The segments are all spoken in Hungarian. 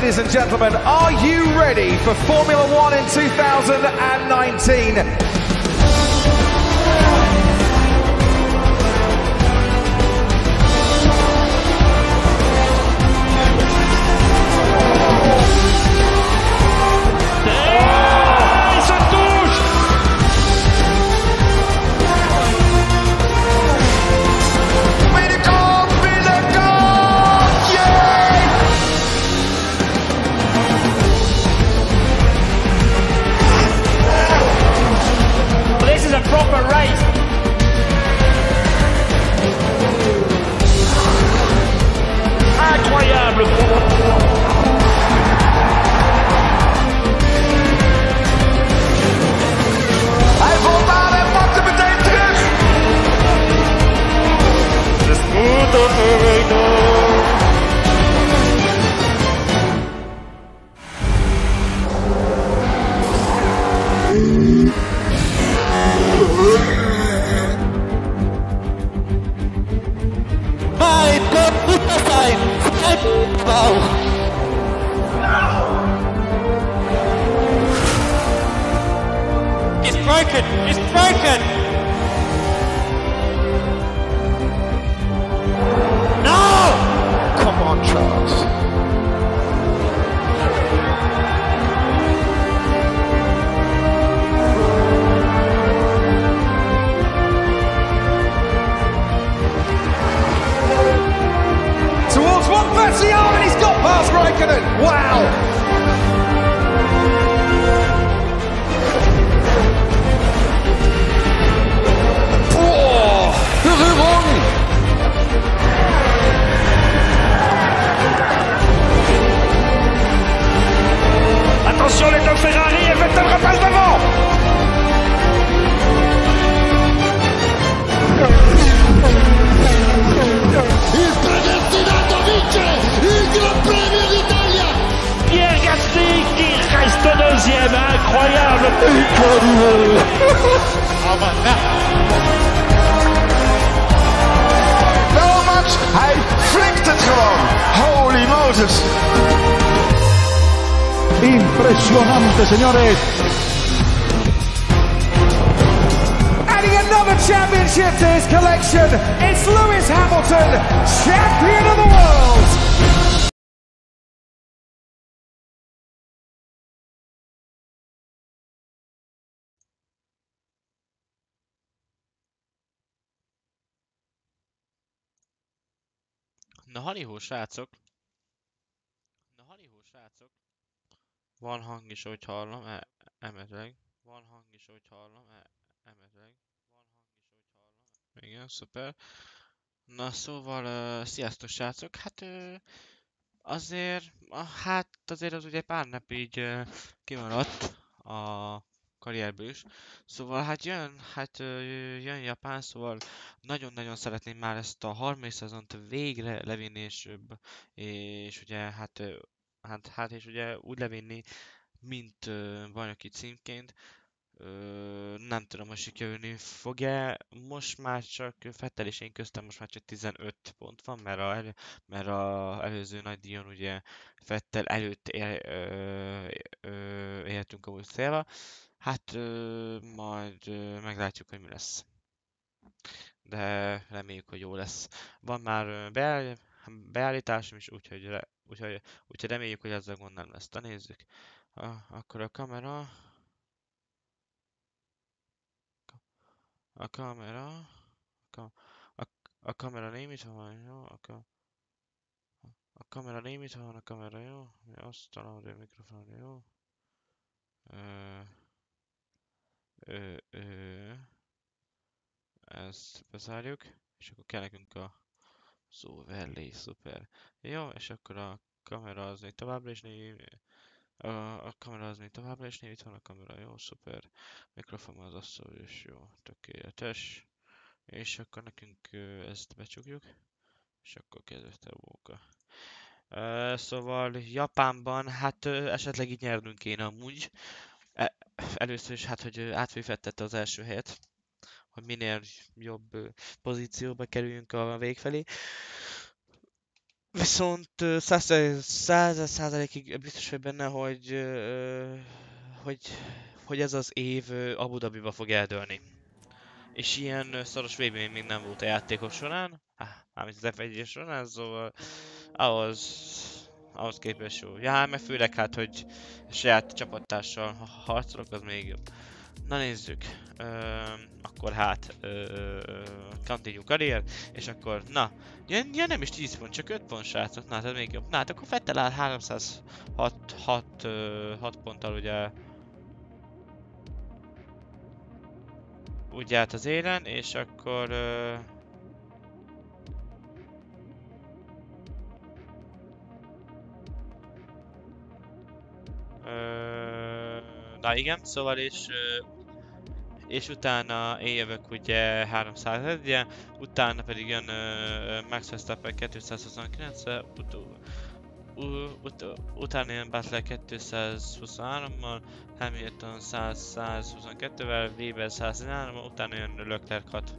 ladies and gentlemen, are you ready for Formula One in 2019? Bauch. It's broken. It's broken. No! Come on, Charles. Towards 130 oh, Raikkonen! Wow! Attention les deux Ferrari et Vettel repasse devant reste deuxième, incroyable Wel Max, hij flikt! Holy Moses! Impresionante, señores. Adding another championship to his collection, it's Lewis Hamilton, champion of the world! Na halihó srácok. Na halihó srácok. Van hang is, hogy hallom, e emetleg. Van hang is, hogy hallom, e emetleg. Van hang is, hogy hallom. Igen, szuper. Na szóval, uh, sziasztok srácok. Hát uh, azért, uh, hát azért az ugye pár nap így uh, kimaradt a karrierből is. Szóval hát jön, hát jön Japán, szóval nagyon-nagyon szeretném már ezt a harmadik szezont végre levinni, és, és ugye hát, hát, hát és ugye úgy levinni, mint bajnoki címként. Nem tudom, hogy sikerülni fog-e. Most már csak Fettel és én köztem most már csak 15 pont van, mert a, mert a előző nagy díjon ugye Fettel előtt ér, amúgy célra. Hát ö, majd ö, meglátjuk, hogy mi lesz. De reméljük, hogy jó lesz. Van már beáll, beállításom is, úgyhogy, re, úgyhogy, úgyhogy reméljük, hogy ezzel gond nem lesz. Na nézzük. A, akkor a kamera... A kamera... A, ka- a, a kamera némítva van, jó? A, ka, a kamera némítva van, a kamera jó? Azt a mikrofon jó? Ö, ö, ö, ezt bezárjuk, és akkor kell nekünk a szóverlé, szuper. Jó, és akkor a kamera az még továbbra is név, a, a kamera az még továbbra is név, itt van a kamera, jó, szuper. Mikrofon az asszal is jó, tökéletes. És akkor nekünk ezt becsukjuk, és akkor kezdődhet a munka. Ö, szóval Japánban, hát ö, esetleg így nyernünk kéne amúgy. E, először is hát, hogy ö, átfőfettette az első helyet, hogy minél jobb pozícióba kerüljünk a vég felé. Viszont száz száz százalékig biztos vagy benne, hogy, hogy, hogy ez az év Abu Dhabiba fog eldőlni. És ilyen szoros VB még nem volt a játékok során, mármint az f 1 során, szóval ahhoz, ahhoz képest jó. Ja, hát meg főleg hát, hogy saját csapattársal ha- harcolok, az még jobb. Na nézzük. Öm, akkor hát, ö, continue career, és akkor, na, ja, ja, nem is 10 pont, csak 5 pont srácok, na hát ez még jobb. Na hát akkor Fettel áll 306 6, ö, 6 ponttal ugye úgy állt az élen, és akkor ö, na igen, szóval és és utána én jövök ugye 301 -je, utána pedig jön ö, Max Verstappen 229 -e, ut ut utána jön Butler 223-mal, Hamilton 100-122-vel, Weber 113-mal, utána jön Leclerc 6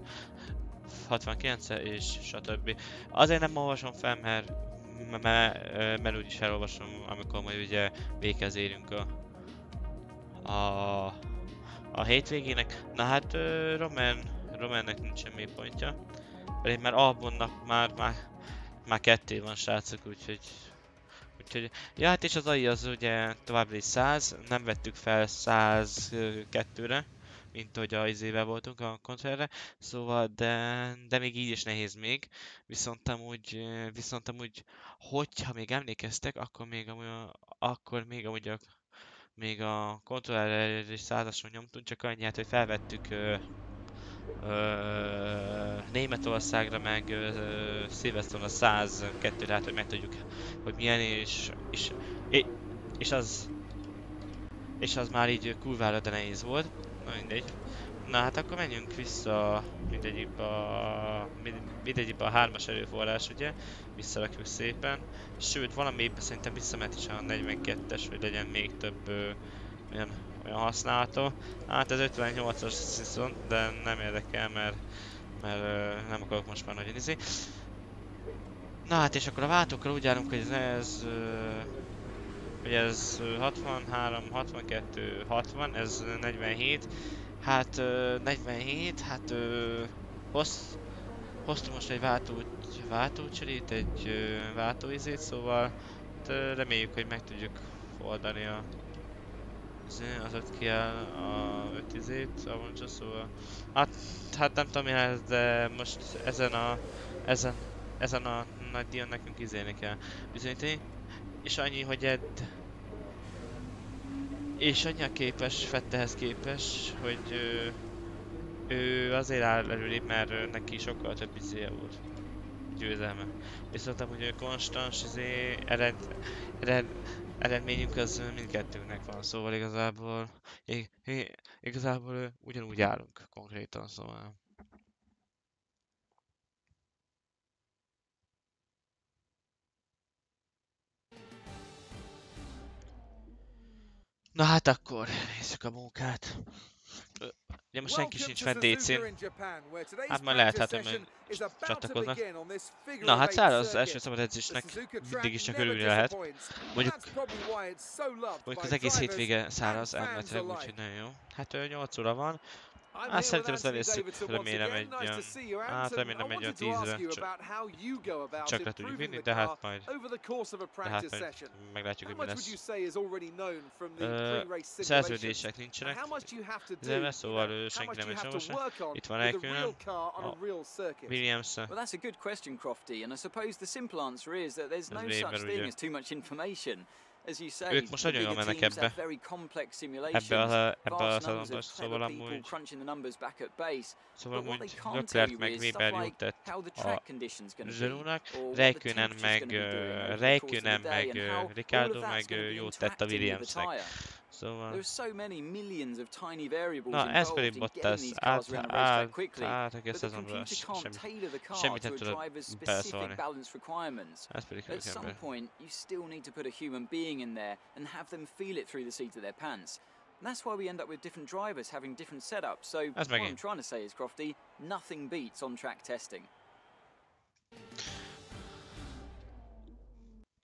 69 -e és stb. Azért nem olvasom fel, mert mert, mert úgyis felolvasom, amikor majd ugye véghez érünk a, a, a hétvégének. Na hát Roman, Romannek nincs semmi pontja. Pedig már Albonnak már, már, már kettő van srácok, úgyhogy Úgyhogy, ja hát és az AI az ugye továbbra is 100, nem vettük fel 102-re, mint hogy a izével voltunk a koncertre, szóval de, de még így is nehéz még, viszont amúgy, viszont amúgy, hogyha még emlékeztek, akkor még amúgy, akkor még amúgy a, még a kontrollerre is százason nyomtunk, csak annyit, hogy felvettük ö, ö, Németországra, meg Szilveszton a 102 hát hogy meg tudjuk, hogy milyen, és, és, és az és az már így kurvára de nehéz volt. Na mindegy. Na hát akkor menjünk vissza mindegyikbe a, mind- mindegyikbe a hármas erőforrás, ugye? Visszarakjuk szépen. Sőt, valamiben szerintem visszamehet is a 42-es, hogy legyen még több ö, olyan, olyan használható. Hát ez 58-as viszont, de nem érdekel, mert, mert ö, nem akarok most már nagyon izé. Na hát és akkor a váltókkal úgy állunk, hogy ez, ez ö, hogy ez ö, 63, 62, 60, ez ö, 47. Hát ö, 47, hát hoz, hoztunk most egy váltó, váltócserét, egy váltóizét, szóval hát, reméljük, hogy meg tudjuk oldani a az, az öt kell a öt izét, a mondja, szóval hát, hát nem tudom mihez, de most ezen a ezen, ezen a nagy díjon nekünk izélni kell bizonyítani. És annyi, hogy Ed... És annyi a képes, Fettehez képes, hogy ő, ő azért áll előrébb, mert neki sokkal több izéje volt. Győzelme. Viszont amúgy ő konstans izé, ered, ered, eredményünk az mindkettőnknek van, szóval igazából, ig, ig, igazából ugyanúgy állunk konkrétan, szóval. Na hát akkor, nézzük a munkát. Ugye most senki sincs fent DC-n. Hát majd lehet, hát hogy csatlakoznak. Na hát száraz az első szabad edzésnek mindig is csak örülni lehet. Mondjuk, mondjuk az egész hétvége száraz elméletileg, úgyhogy nagyon jó. Hát ö, 8 óra van. Hát szerintem ez elészük, remélem egy olyan, hát remélem egy olyan 10-re csak, csak le tudjuk vinni, de hát majd, de hát majd meglátjuk, hogy mi lesz. Ö, szerződések nincsenek, zeve, szóval ő senki nem is olvassa. Itt van Elkülön, a Williams, Well, that's a good question, Crofty, and I suppose the simple answer is that there's no such thing as too much information. Ők most nagyon jól mennek ebbe. Ebbe a, ebbe a szezonban, szóval amúgy, szóval amúgy you meg Weber the a the Räikkönen meg, Räikkönen meg Ricardo meg jót tett a Williamsnek. Tyre. Szóval, There are so many millions of tiny variables na ez involved pedig in Bottas, getting these cars át, around the racetrack át, quickly. át egész But the szezonban computer s- can't semmi, tailor the car semmit to nem a tudod driver's specific beleszólni. balance requirements. Ez pedig At some ember. point, you still need to put a human being in there and have them feel it through the seat of their pants. And that's why we end up with different drivers having different setups. So That's what megint. I'm trying to say is, Crofty, nothing beats on-track testing.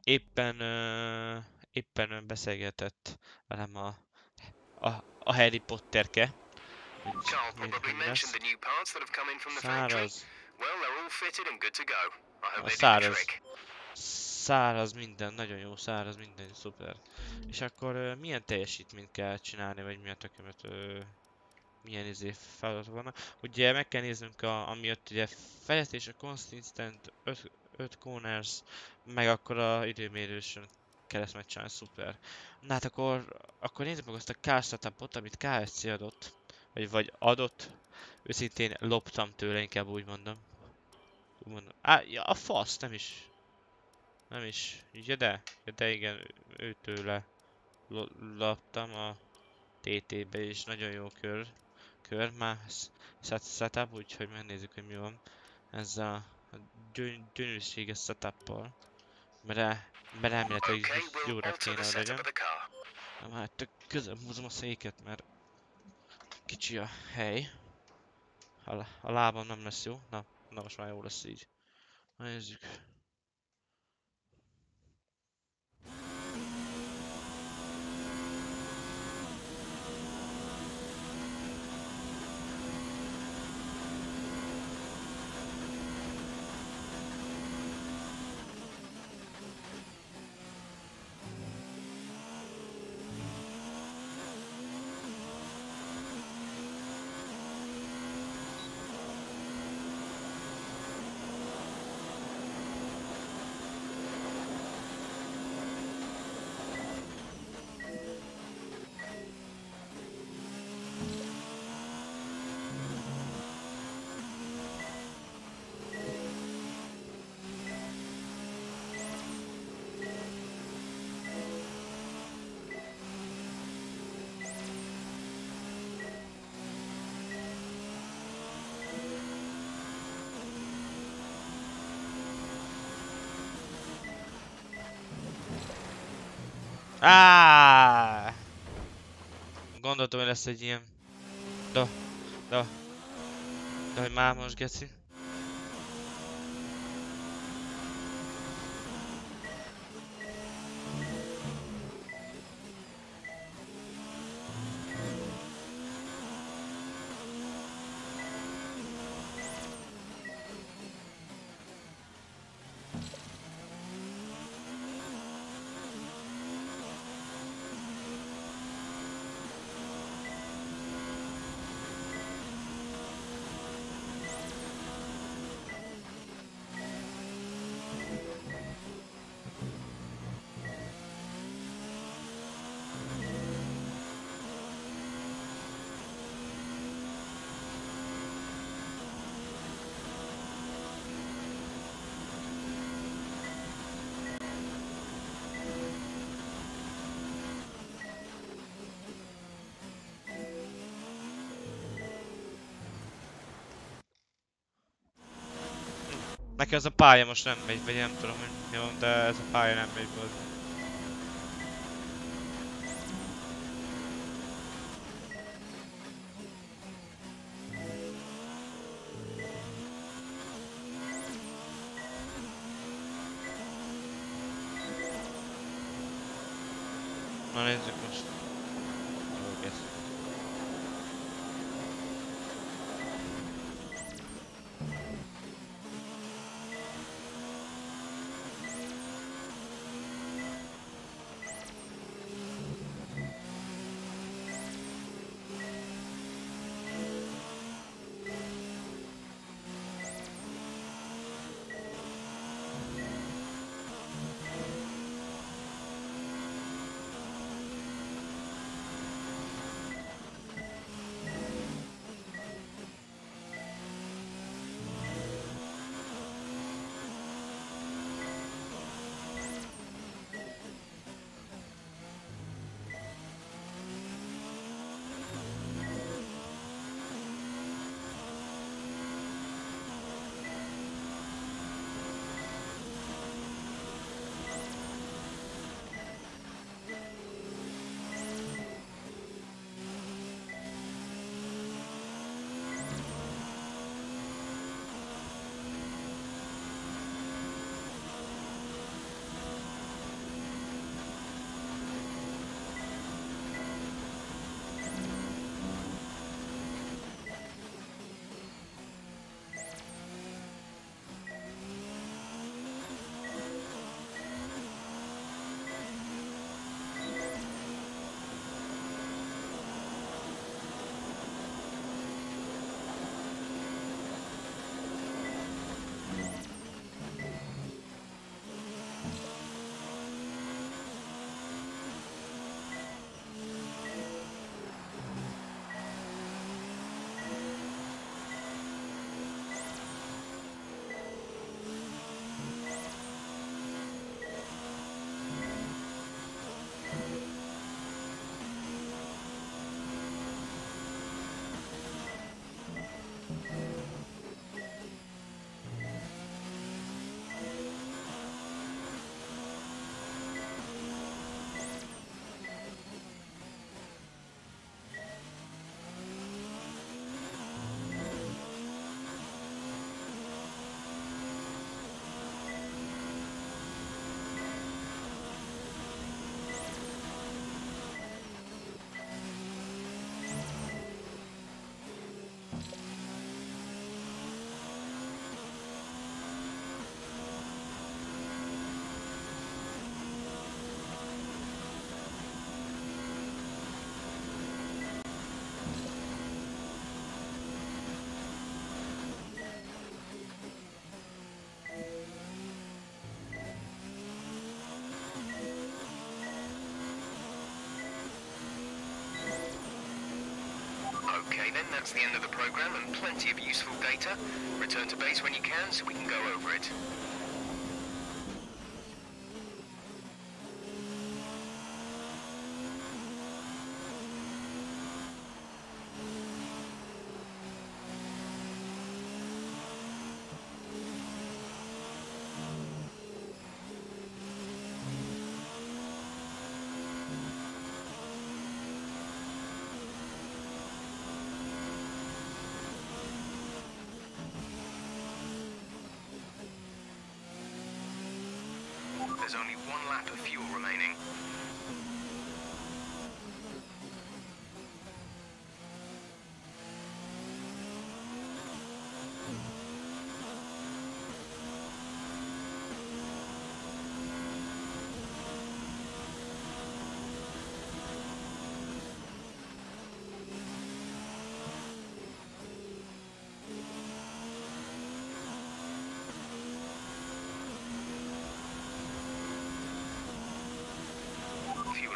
éppen, ö, éppen beszélgetett velem a, a, a Harry Potterke. mi- probably mi mentioned the new parts that have come in from the factory. Száraz, Well, they're all fitted and good to go. I hope A they do the száraz. trick. száraz minden, nagyon jó száraz minden, szuper. És akkor ö, milyen teljesítményt kell csinálni, vagy milyen tökömet, ö, milyen izé feladat van. Ugye meg kell néznünk, a, amiatt ugye fejlesztés, a consistent, 5, 5 corners, meg akkor a időmérősön megcsinálni, szuper. Na hát akkor, akkor nézzük meg azt a car setupot, amit KSC adott, vagy, vagy adott. Őszintén loptam tőle, inkább úgy mondom. Úgy mondom. Á, ja, a fasz, nem is. Nem is. Ja de, ja de igen, lo- loptam a TT-be is, nagyon jó kör, kör már setup, úgyhogy megnézzük, hogy mi van ezzel a gyö- gyönyörűséges setuppal. Mert, mert elméletileg Okay, we'll jóra kéne, legyen. Na már tök közel húzom a széket, mert kicsi a hely. A, a lábam nem lesz jó. Na, na most már jó lesz így. Nézzük. Áááá! Gondoltam, hogy lesz egy ilyen... Nekem ez a pálya most nem megy, vagy nem tudom, hogy van, de ez a pálya nem megy volt. That's the end of the program and plenty of useful data. Return to base when you can so we can go over it. There's only one lap of fuel remaining. Fuel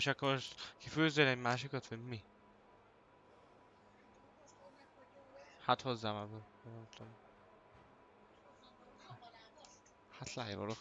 És akkor most kifőzzél egy másikat, vagy mi? Hát hozzám ebből. Nem tudom. Hát live-olok.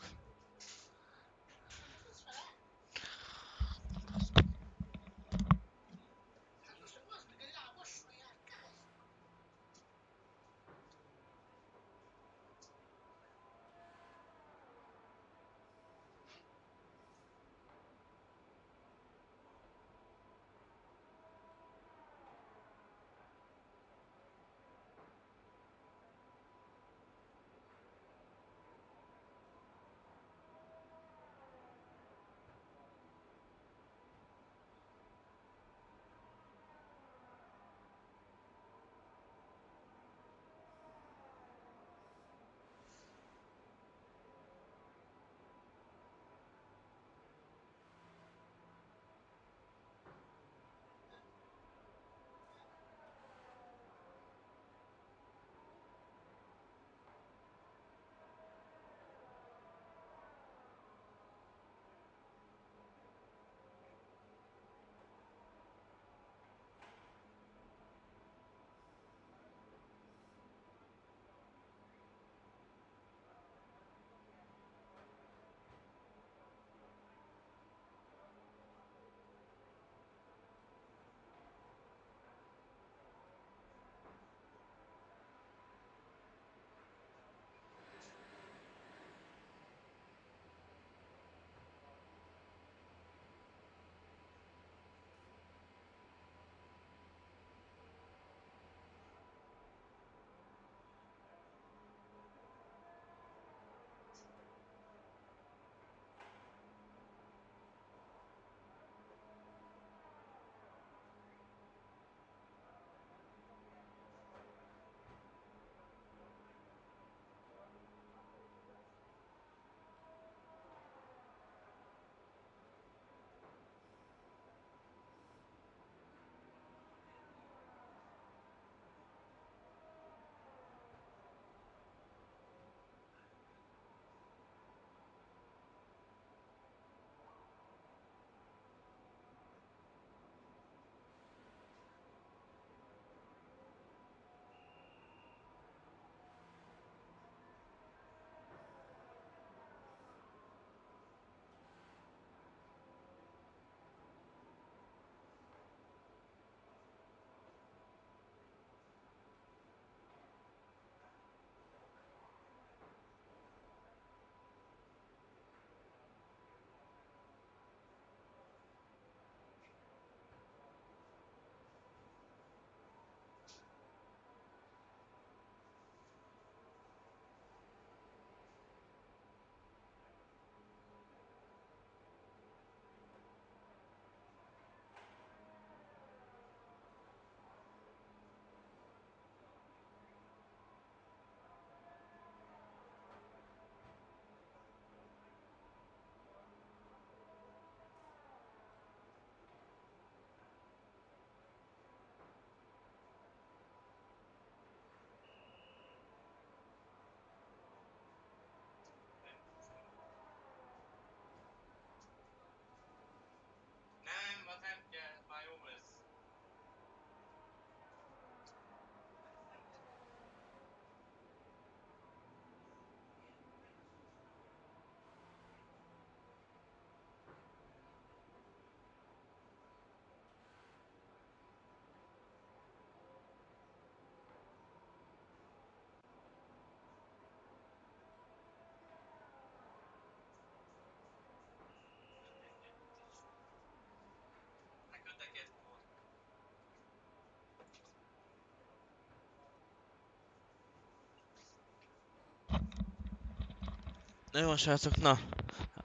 Na jó, srácok, na.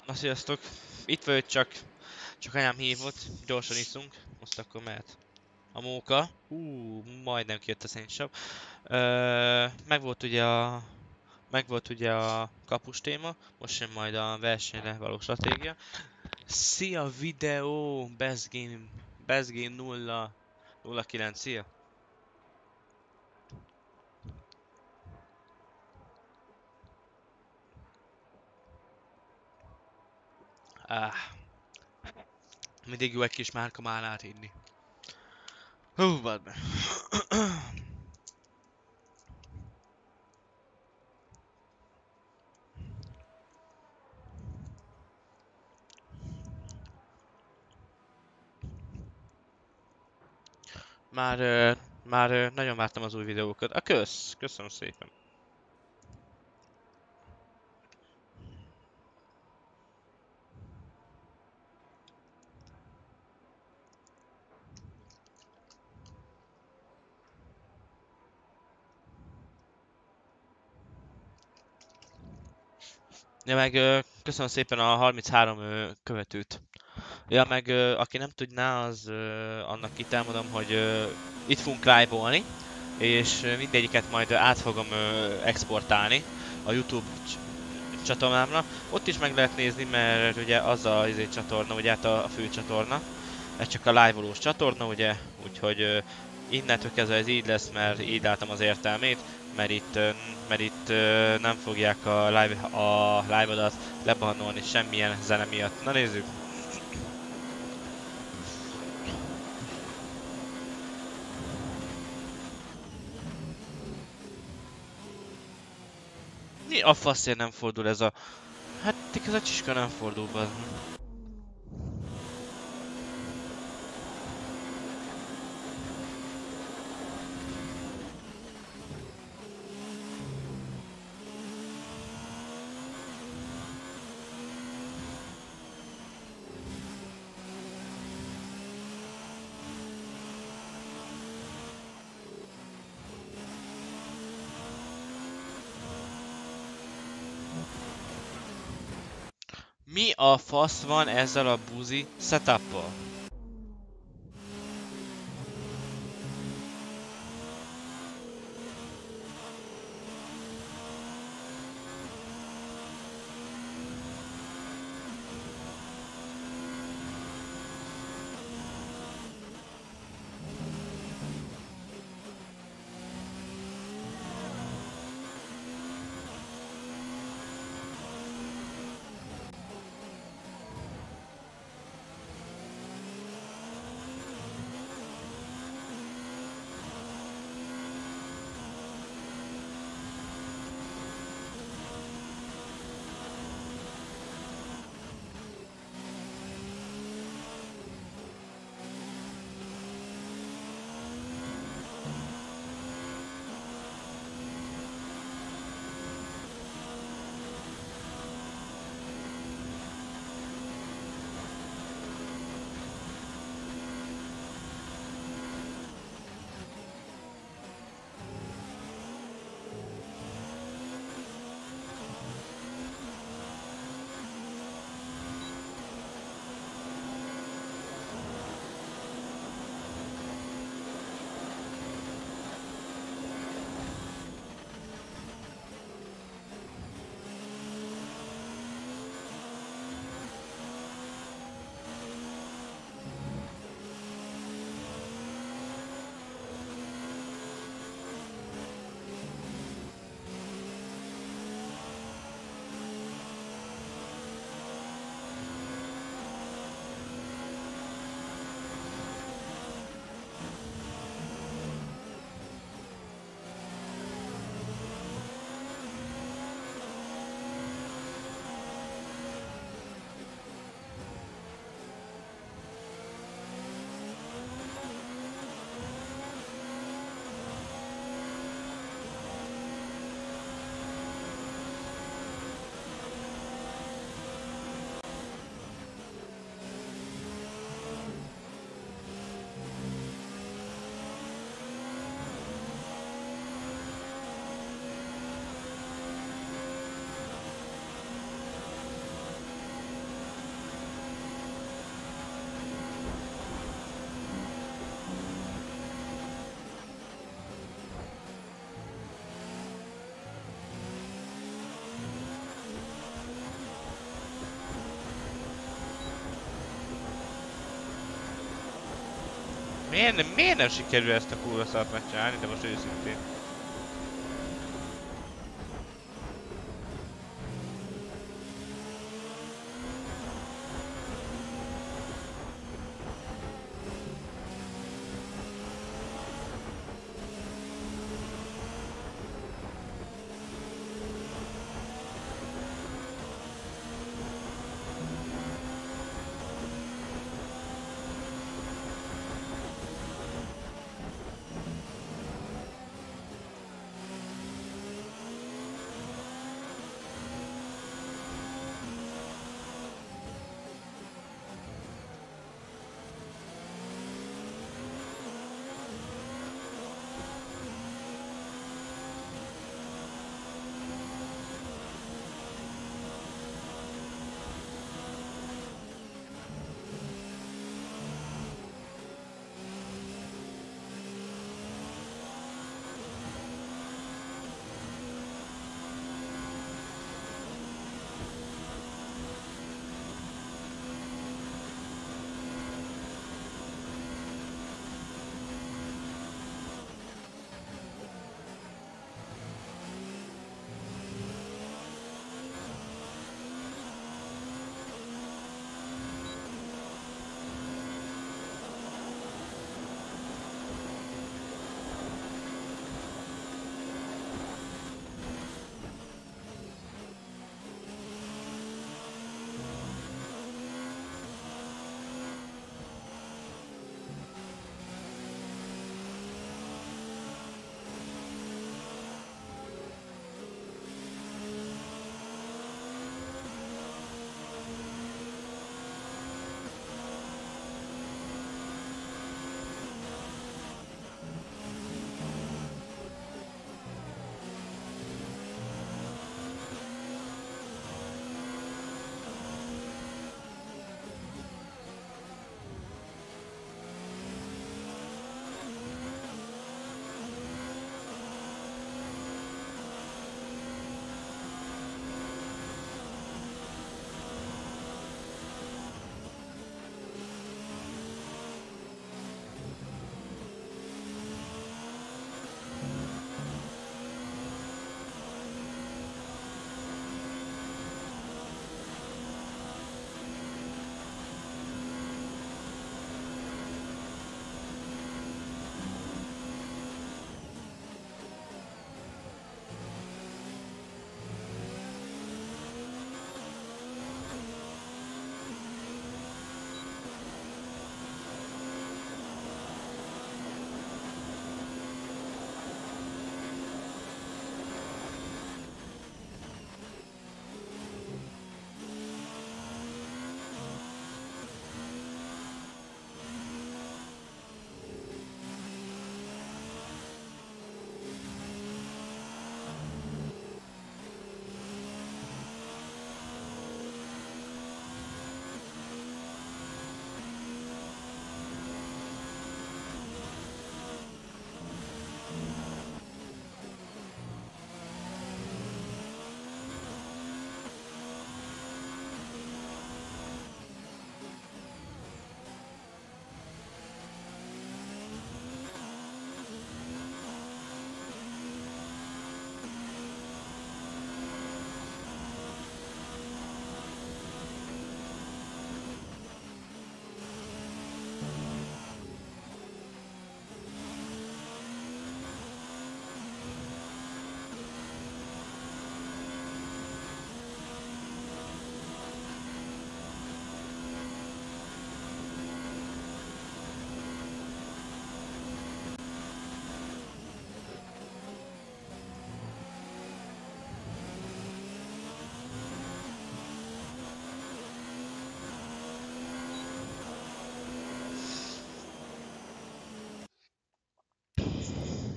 Na sziasztok. Itt vagyok csak. Csak anyám hívott. Gyorsan iszunk. Most akkor mehet. A móka. Hú, majdnem kijött a szénsav. Meg volt ugye a... Meg volt ugye a kapus téma. Most jön majd a versenyre való stratégia. Szia videó! Best Game... Best Game 0... 09, szia! Ah. Mindig jó egy kis márka málát inni. Hú, badd meg. Már, már nagyon vártam az új videókat. A kösz, köszönöm szépen. Ja, meg köszönöm szépen a 33 ö, követőt. Ja, meg aki nem tudná, az annak itt elmondom, hogy itt fogunk live-olni, és mindegyiket majd át fogom exportálni a YouTube cs- csatornámra. Ott is meg lehet nézni, mert ugye az a izé, csatorna, ugye hát a, fő csatorna. Ez csak a live-olós csatorna, ugye, úgyhogy innentől kezdve ez így lesz, mert így látom az értelmét, mert itt, mert itt nem fogják a live, a live-odat lebannolni semmilyen zene miatt. Na nézzük! Mi a faszért nem fordul ez a... Hát ez a csiska nem fordul be. Mi a fasz van ezzel a buzi setup-pal? Miért nem, miért nem sikerül ezt a kurva szart megcsinálni, de most őszintén.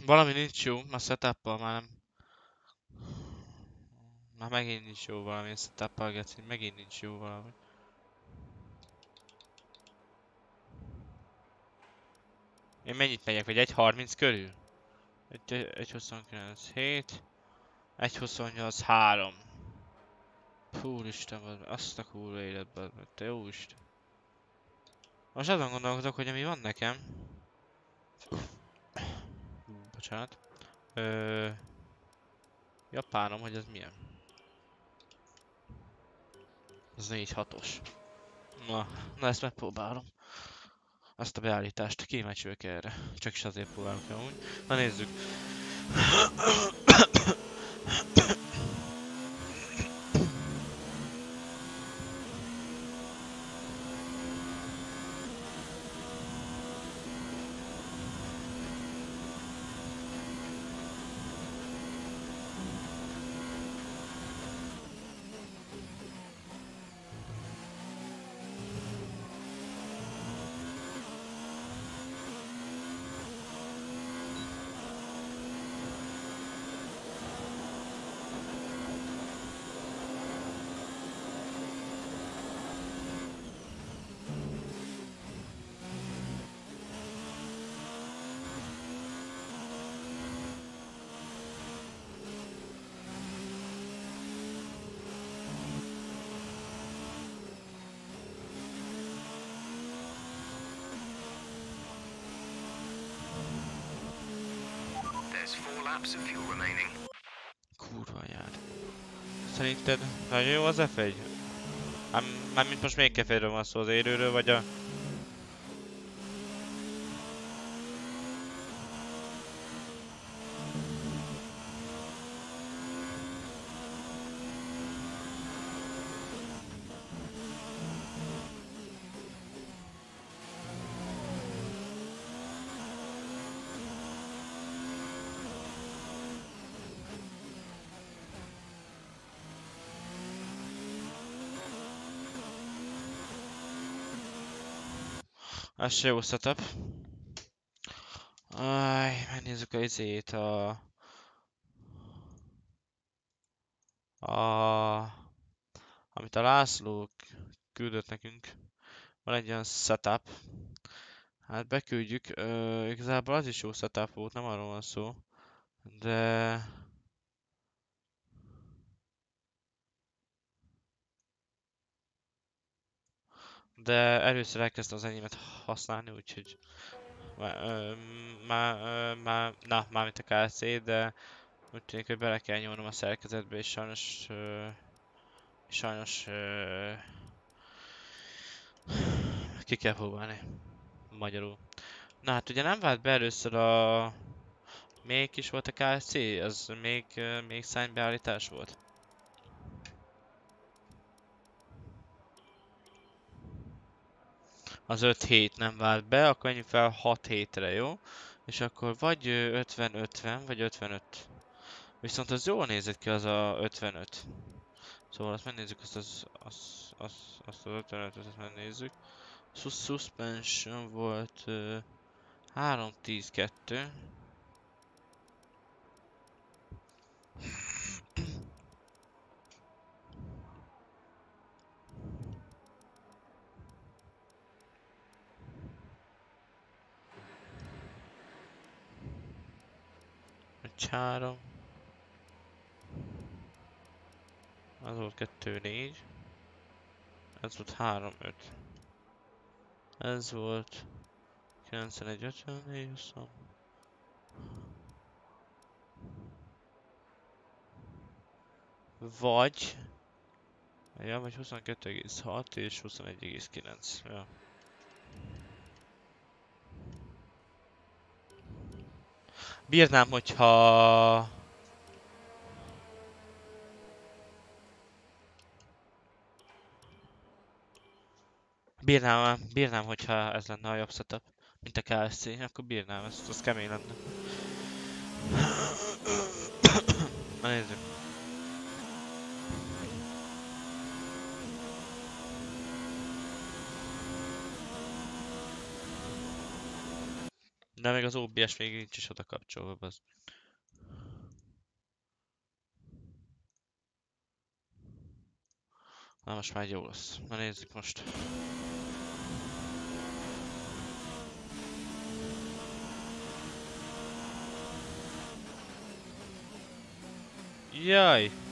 Valami nincs jó, a setup már nem... Már megint nincs jó valami a setup geci, megint nincs jó valami. Én mennyit megyek, vagy 1.30 körül? 1.29, 7, 1.28, 3. Hú, Isten, azt a kurva életben, te jó Isten. Most azon gondolkodok, hogy mi van nekem. Ö... Japánom, hogy ez milyen? Ez 4-6-os. Na, na ezt megpróbálom. Azt a beállítást, kíváncsi erre. Csak is azért próbálok amúgy. Na nézzük. Kurva jár. Szerinted nagyon jó az F1? Ám, mármint most még keféről van szó, az érőről vagy a... Ez se jó setup. Aj, megnézzük a izét, a... A... Amit a László küldött nekünk. Van egy olyan setup. Hát beküldjük. Ö, igazából az is jó setup volt, nem arról van szó. De... De először elkezdtem az enyémet használni, úgyhogy már, már, ö, már, na, mármint a KSC, de úgy tűnik, hogy bele kell nyúlnom a szerkezetbe, és sajnos, ö, sajnos ki kell próbálni magyarul. Na hát ugye nem vált be először a... Még is volt a KSC? Az még, még szánybeállítás volt? Az 5 hét nem vált be, akkor menjünk fel 6 hétre, jó? És akkor vagy 50-50, vagy 55. Viszont az jól nézett ki az a 55. Szóval azt megnézzük, azt az, az, az, azt az 55-öt, azt megnézzük. Sus suspension volt uh, 3-10-2. Három. Az volt 2 4. Ez volt 3 5. Ez volt 91 54 20. Vagy Ja, vagy 22,6 és 21,9. Ja. Bírnám, hogyha... Bírnám, bírnám, hogyha ez lenne a jobb setup, mint a KSC, akkor bírnám, ez, az kemény lenne. Na nézzük. De még az OBS még nincs is oda kapcsolva, az. Na most már jó lesz. Na nézzük most. Jaj!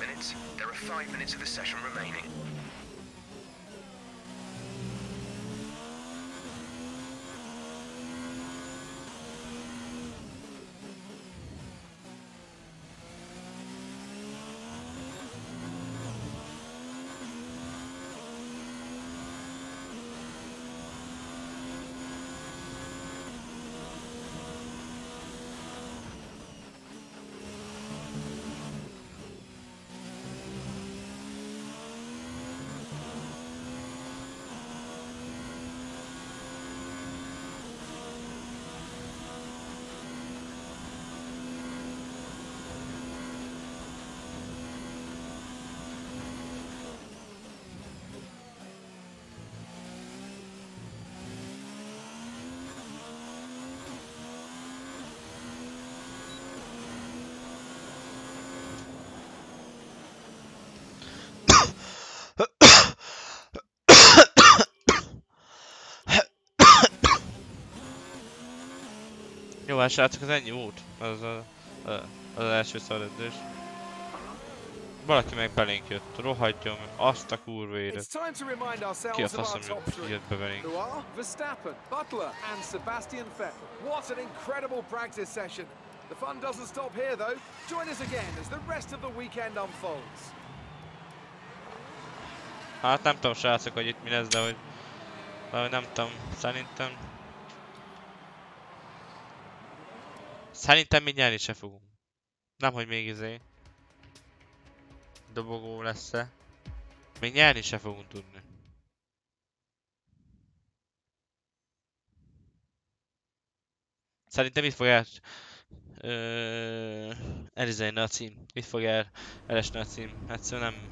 Minutes. There are five minutes of the session remaining. Jó, hát srácok, az ennyi volt. Az, a, a, az első szaröddős. Valaki meg belénk jött, rohadjon meg azt a kurva élet. Ki a faszom jött, be belénk? Verstappen, Butler, and Sebastian Vettel. What an incredible practice session. The fun doesn't stop here, though. Join us again as the rest of the weekend unfolds. Hát nem tudom srácok, hogy itt mi lesz, de hogy... De hogy nem tudom, szerintem... Szerintem mi nyerni se fogunk. Nem, hogy még izé... Dobogó lesz-e. Még nyerni se fogunk tudni. Szerintem itt fog el... Ö... Elizélni a cím. Itt fog el elesni a cím. Egyszerűen nem...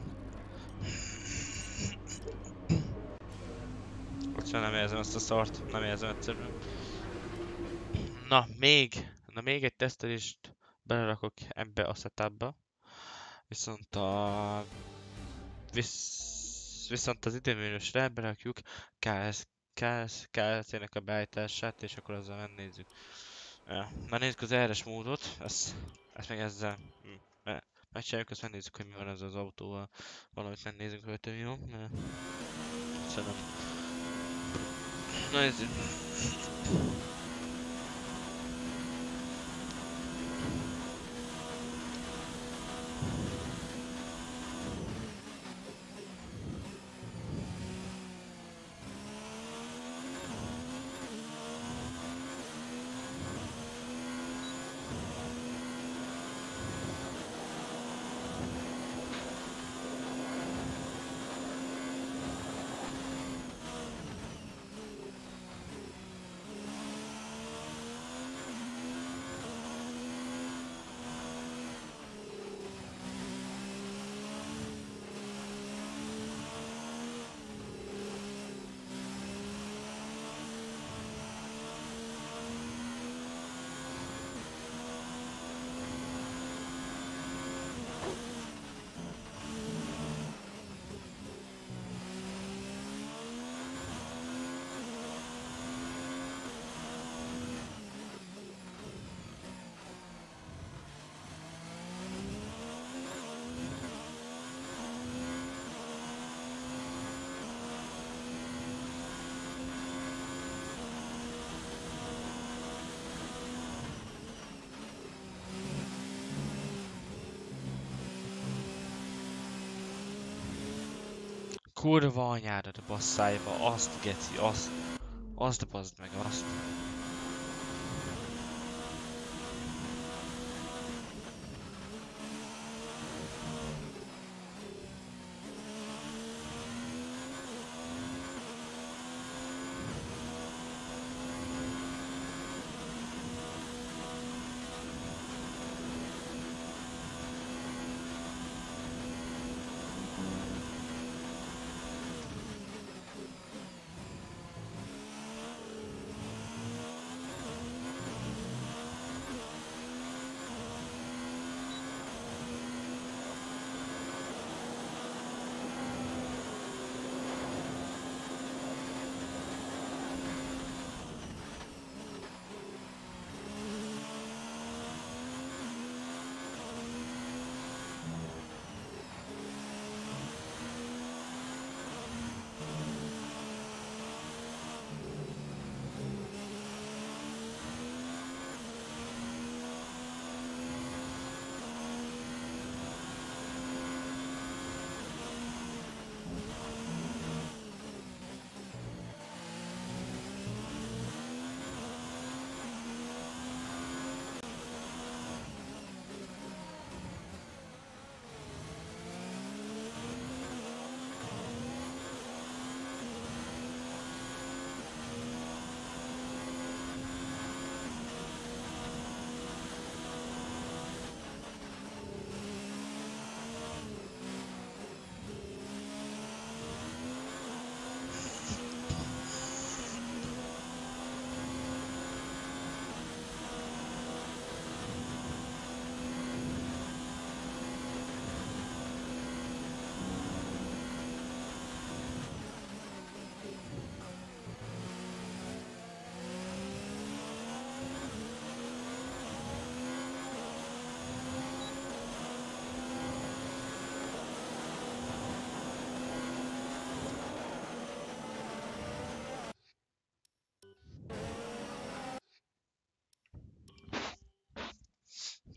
Egyszerűen nem érzem ezt a szart. Nem érzem egyszerűen. Na, még... Na, még egy tesztelést belerakok ebbe a setupba. Viszont a... Visz... Viszont az időmérősre berakjuk KS... KS... KS-nek a beállítását, és akkor azzal megnézzük. Ja. Na nézzük az RS módot, ezt, ezt meg ezzel hm, me- megcsináljuk, azt megnézzük, hogy mi van ez az autóval. Valamit megnézzük rajta, van, mert szerintem... Na nézzük. Kurva anyádat basszájba, azt geci, azt. Azt bazd meg, azt.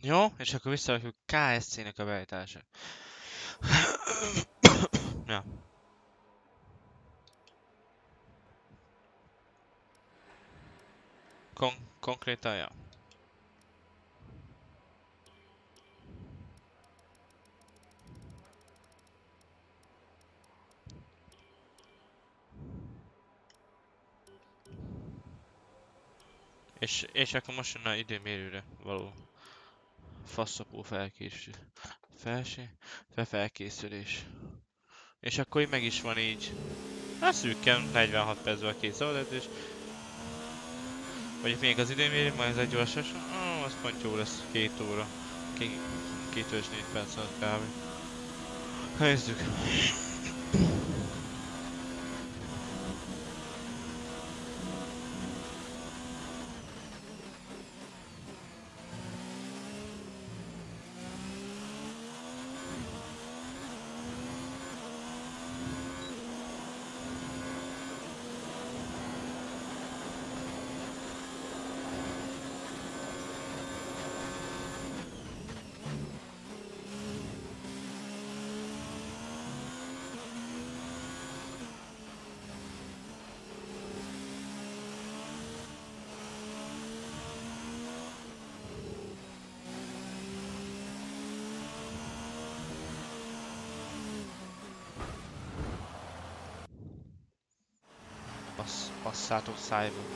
Jó, és akkor visszarakjuk KSC-nek a beállítása. ja. Kon konkrétan, ja. És, és akkor most jön a időmérőre való faszapó felkés, felsé, fe felkészülés. És akkor így meg is van így. Hát szűken 46 percben két szabadedzés. Vagy még az időmérő, majd ez egy gyorsas. Ah, az pont jó lesz, két óra. Két, két és négy perc alatt kb. Nézzük. Sato Saiba.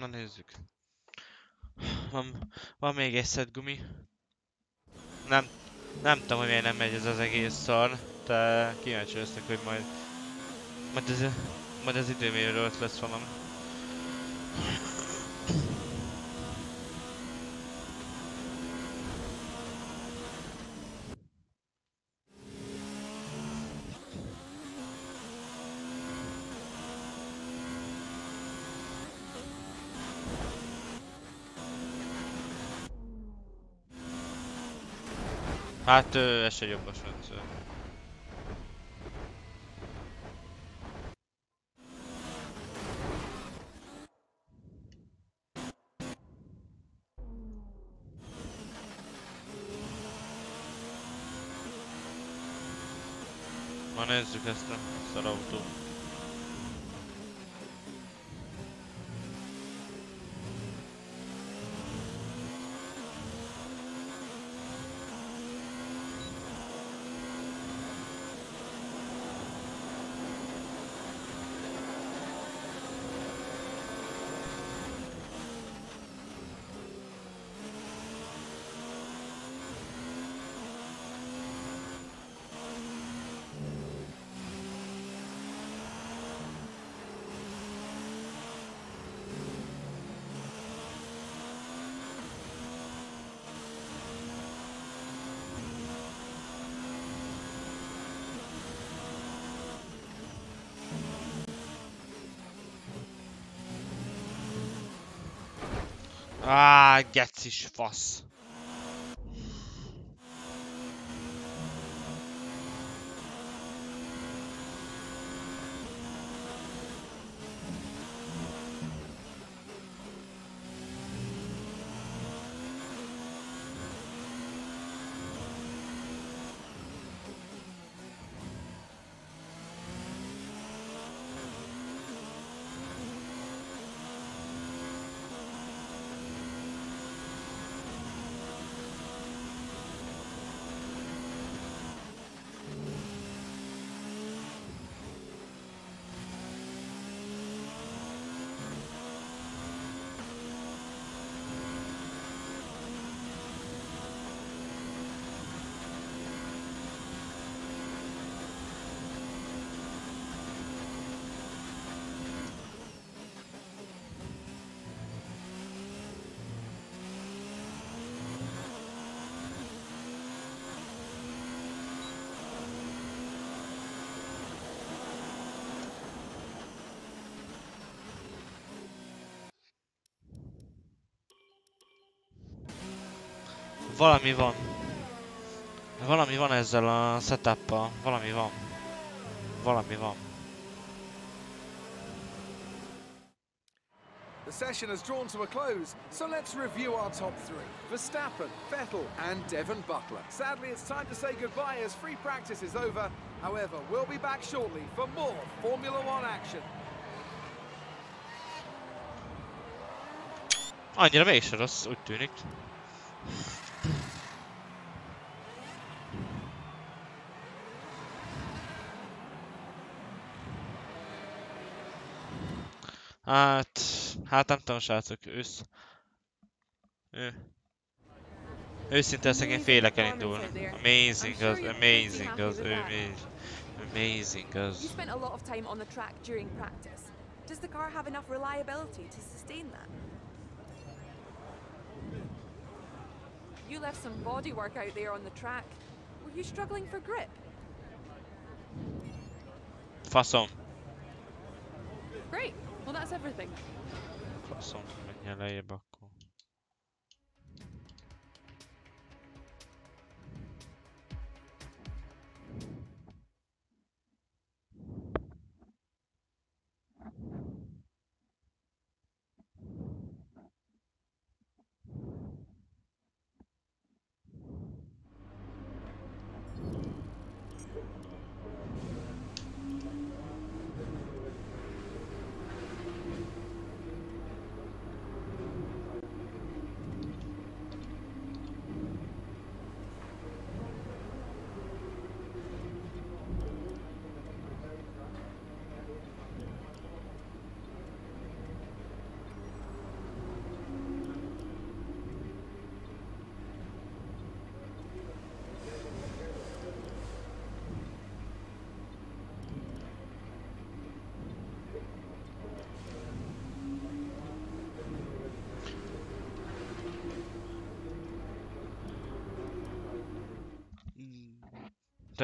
Na nézzük. Van, van még egy szett gumi. Nem, nem tudom, hogy miért nem megy ez az egész szar, de kíváncsi leszek, hogy majd... Majd ez, majd az időmérőről lesz valami. Hát ez se jobbos ment. Na nézzük ezt a Á, gecis fasz. Valami van. Valami van ezzel a setup Valami van. Valami van. The session has drawn to a close, so let's review our top three. Verstappen, Vettel and Devon Butler. Sadly, it's time to say goodbye as free practice is over. However, we'll be back shortly for more Formula One action. Annyira mégse rossz, úgy tűnik. Hát, hát nem tudom srácok, ősz... Ő... Őszintén szegény félek elindulni. Amazing az, amazing az, amazing. Amazing az. You spent a lot of time on the track during practice. Does the car have enough reliability to sustain that? You left some bodywork out there on the track. Were you struggling for grip? Faszom. Great. Well, that's everything. Faszom, menjen lejjebb akkor. De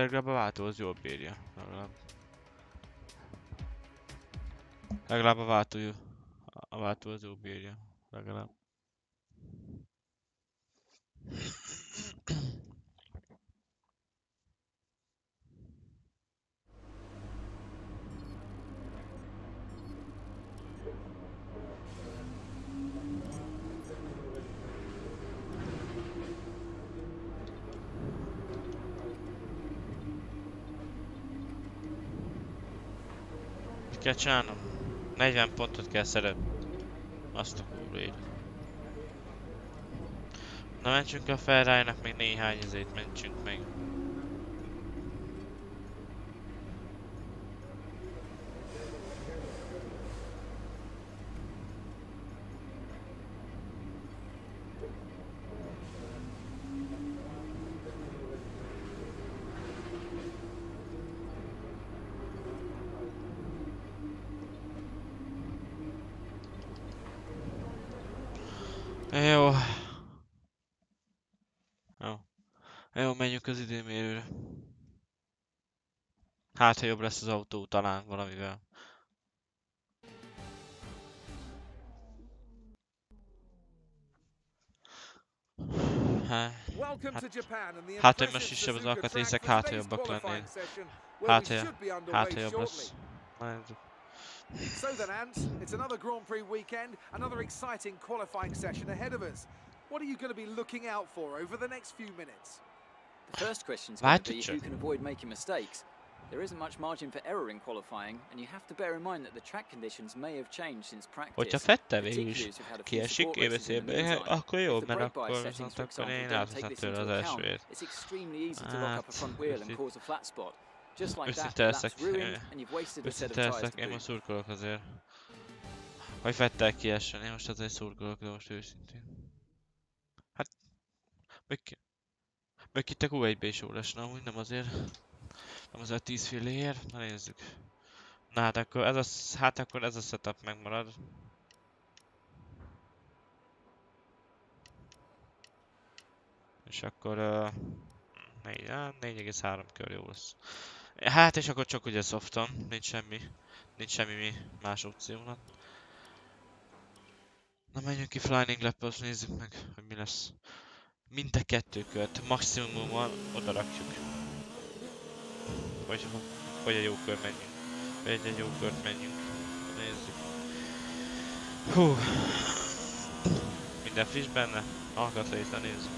legalább a váltó az jól bírja. Legalább. Legalább a váltó, a váltó az jól bírja. Legalább. Kell csinálnom? 40 pontot kell szerezni. Azt a kurva. Na mentsünk a ferrari még néhány ezért mentsünk meg. Jó. Jó. Jó, menjünk az időmérőre. Hát, ha jobb lesz az autó talán valamivel. Hát, Hát- hogy most kisebb az alkatrészek, hát, today's jobbak where Hát, hát, hogy jobb lesz. So then, Ant, it's another Grand Prix weekend, another exciting qualifying session ahead of us. What are you going to be looking out for over the next few minutes? The first question's going to be who can avoid making mistakes. There isn't much margin for error in qualifying, and you have to bear in mind that the track conditions may have changed since practice. Hogyha Fettel is kiesik éveszébe, meantime. akkor jó, mert akkor viszont akkor én átveszem tőle az elsőért. it's extremely easy to lock up a Hát, front wheel and őszint- cause a flat spot. Just like that, őszinte leszek, ruined eh, and you've wasted a set of Őszinte leszek, én most szurkolok azért. Hogy Fettel kiessen, én most azért szurkolok, de most őszintén. Hát, még, ki- még itt a Q1-be is jó lesne, amúgy nem azért. Nem azért 10 filléért, na nézzük. Na hát akkor ez a, hát akkor ez a setup megmarad. És akkor uh, 4, á, 4,3 kör jó lesz. Hát és akkor csak ugye softon, nincs semmi, nincs semmi mi más opciónak. Na menjünk ki Flying lap nézzük meg, hogy mi lesz. Mind a kettő kört, maximumon oda rakjuk. Vagy, vagy egy jó kör menjünk. Vagy egy, jó kört menjünk. Nézzük. Hú. Minden friss benne. Na nézzük.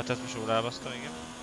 Hát ezt most jól igen.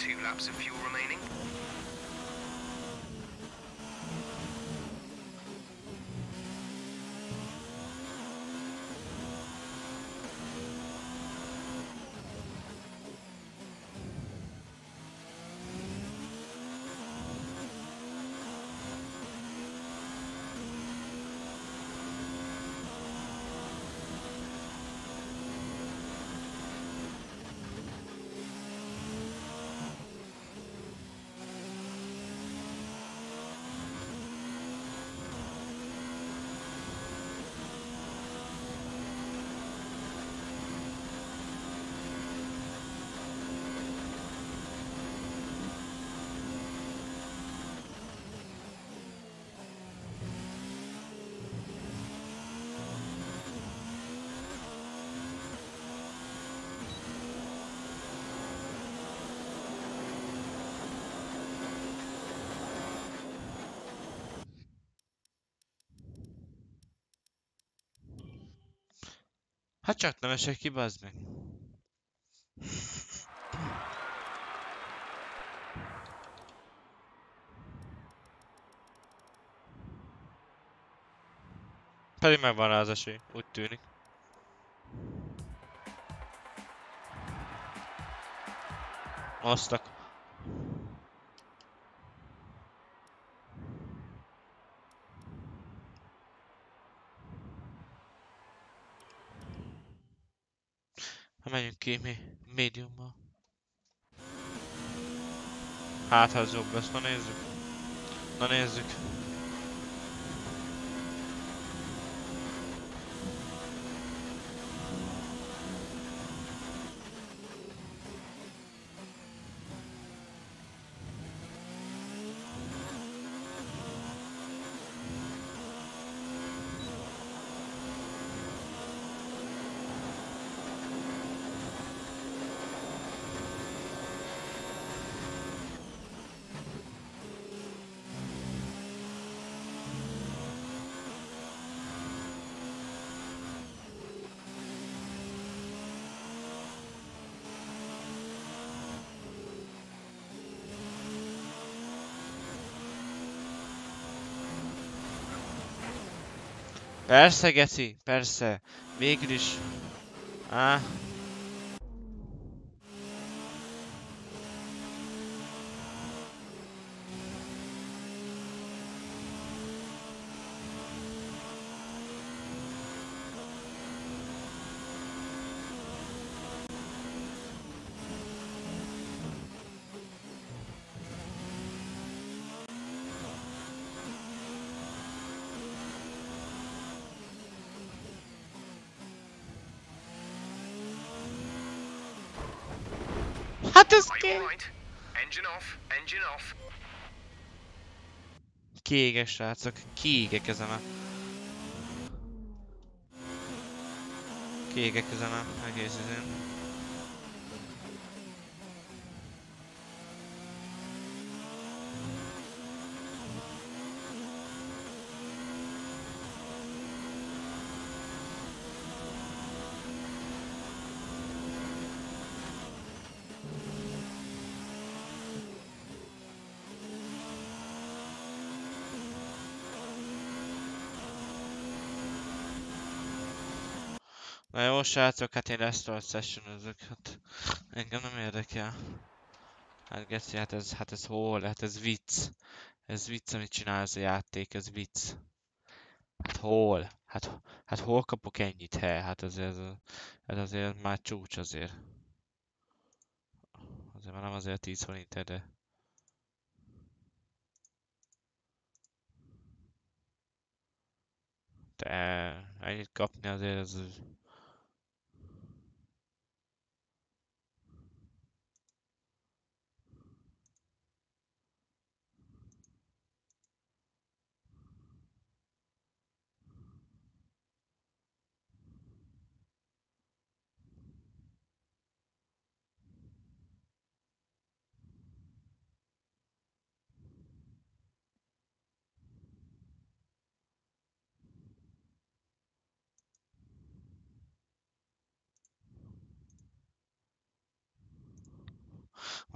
Two laps of fuel Hát csak nem esek ki, bazd meg. Pedig megvan rá az esély, úgy tűnik. Azt a Hát, ha ez jobb lesz, na nézzük. Na nézzük. Persze, Geci, persze. Végül is. Á. Hát ez off. Kiégek, srácok. Kiégek ezen a... Kiégek ezen a egész izén. Jó, srácok, hát én restart session hát engem nem érdekel. Hát Geci, hát ez, hát ez hol? Hát ez vicc. Ez vicc, amit csinál ez a játék, ez vicc. Hát hol? Hát, hát hol kapok ennyit, he? Hát azért, ez azért már csúcs azért. Azért már nem azért 10 forint, de... De ennyit kapni azért ez...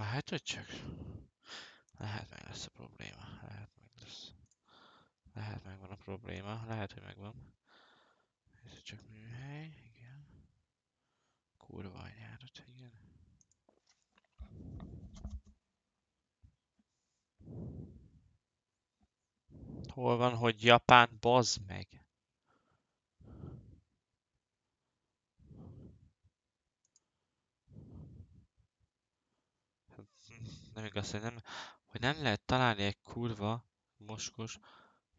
Lehet, hogy csak... Lehet meg lesz a probléma. Lehet meg lesz. Lehet megvan a probléma. Lehet, hogy megvan. Ez csak műhely. Igen. Kurva anyárat, igen. Hol van, hogy Japán, bazd meg? Nem igaz, hogy nem, hogy nem lehet találni egy kurva moskos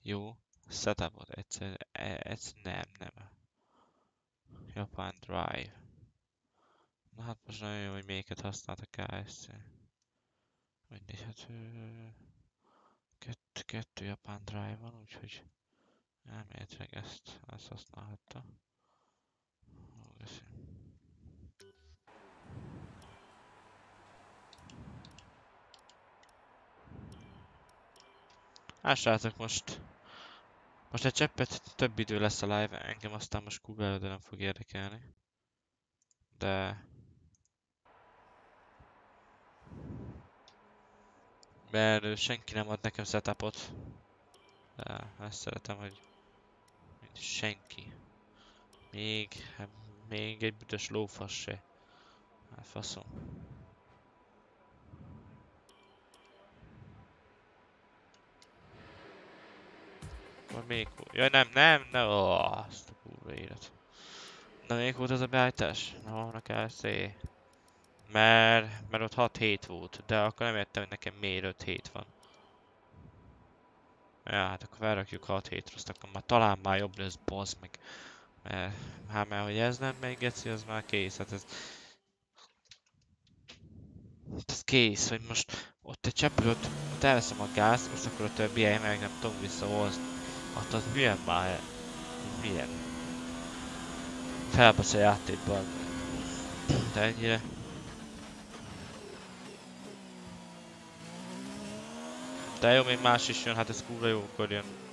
jó setupot. Egyszer, e- ez nem, nem. Japan Drive. Na hát most nagyon jó, hogy melyiket használt a KSC. Mindegy, hát kettő, kettő Japan Drive van, úgyhogy elméletileg ezt, ezt használhatta. Köszönöm. Srácok, most... Most egy cseppet több idő lesz a live, engem aztán most Google de nem fog érdekelni. De... Mert senki nem ad nekem setupot. De ezt szeretem, hogy Senki. Még, hát még egy büdös lófasz se. Hát faszom. Akkor még... Jaj, nem, nem, nem, ó, azt a kurva élet. Na, még volt ez a beállítás? Na, vannak elszé. Mert, mert ott 6-7 volt, de akkor nem értem, hogy nekem miért 5-7 van. Ja, hát akkor felrakjuk 6 7 azt akkor már talán már jobb lesz, bazd meg. Mert, hát mert hogy ez nem megy, geci, az már kész, hát ez... Ez kész, hogy most ott egy csepülőt, ott elveszem a gázt, most akkor a többi meg nem tudom visszahozni. Az milyen már, milyen? Felbasz a játékban. De ennyire. De jó, még más is jön, hát ez kurva jókor jön.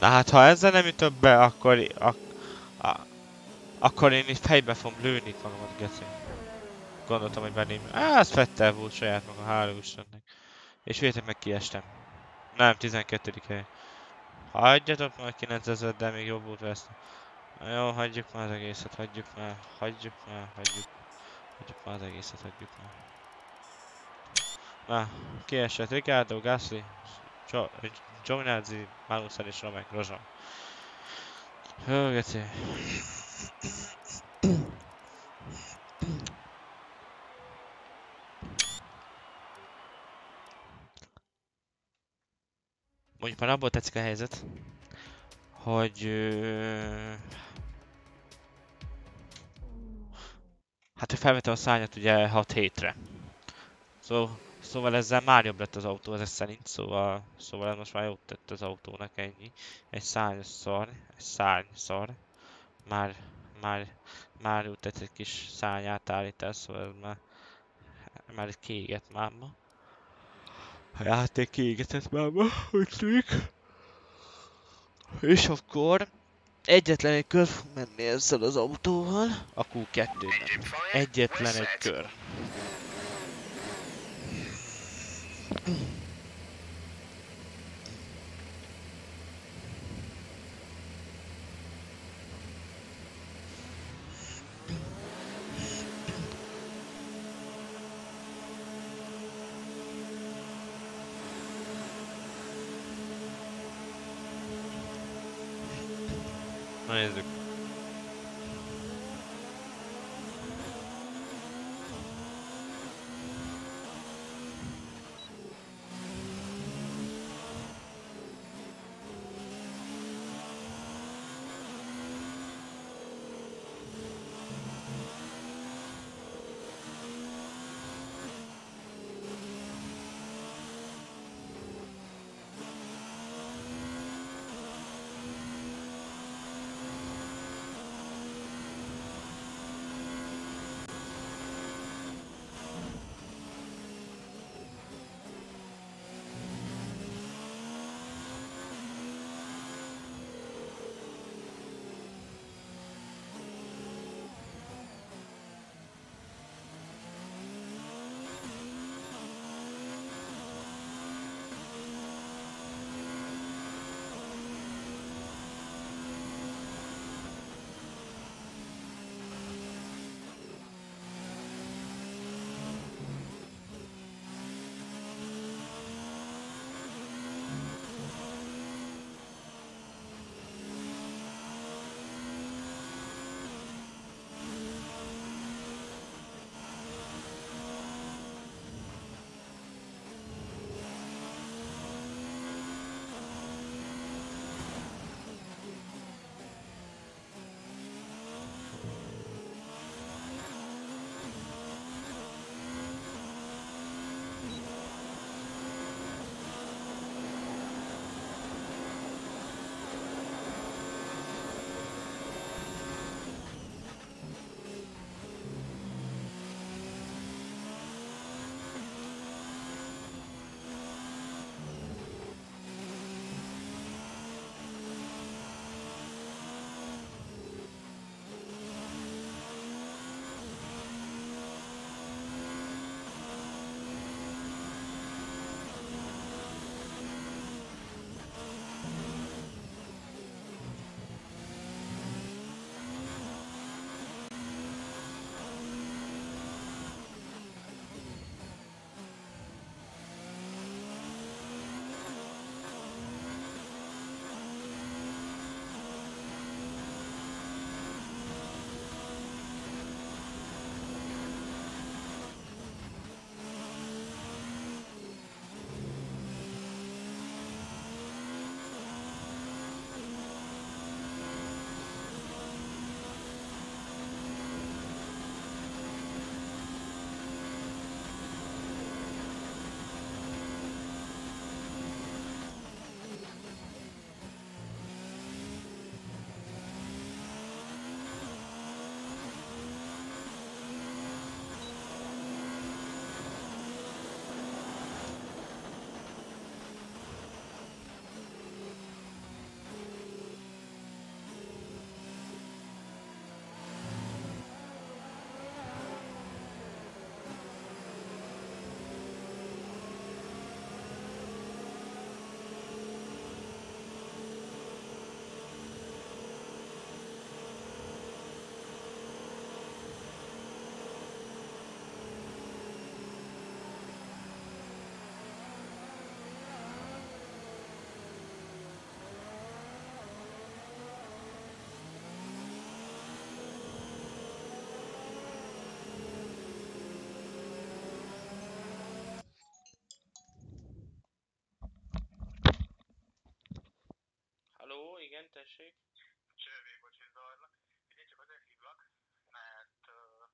Na hát ha ezzel nem ütöm be, akkor... Ak, a, akkor én itt fejbe fogom lőni itt magamat, geci. Gondoltam, hogy benném... Á, ez Fettel volt saját maga, hála Istennek. És vétek meg kiestem. Nem, 12. hely. Hagyjatok már 9000, de még jobb volt veszni. Jó, hagyjuk már az egészet, hagyjuk már, hagyjuk már, hagyjuk. Hagyjuk már az egészet, hagyjuk már. Na, kiesett Ricardo, Gasly, Giovinazzi, Magnussen és Romek, Rozsa. Hő, geci. Mondjuk már abból tetszik a helyzet, hogy... Hát ő felvette a szárnyat ugye 6 hétre. Szó, szóval ezzel már jobb lett az autó ezek szerint, szóval, szóval ez most már jót tett az autónak ennyi. Egy szárny szar, egy szárny szar. Már, már, már jót tett egy kis szárny átállítás, szóval ez már, már kiégett máma. A játék kiégetett máma, úgy tűnik. És akkor egyetlen egy kör fog menni ezzel az autóval, a Q2-ben. Egyetlen egy kör. Igen, tessék? Csövé, bocs, hogy zavarlak. Figyelj, csak azért hívlak, mert uh,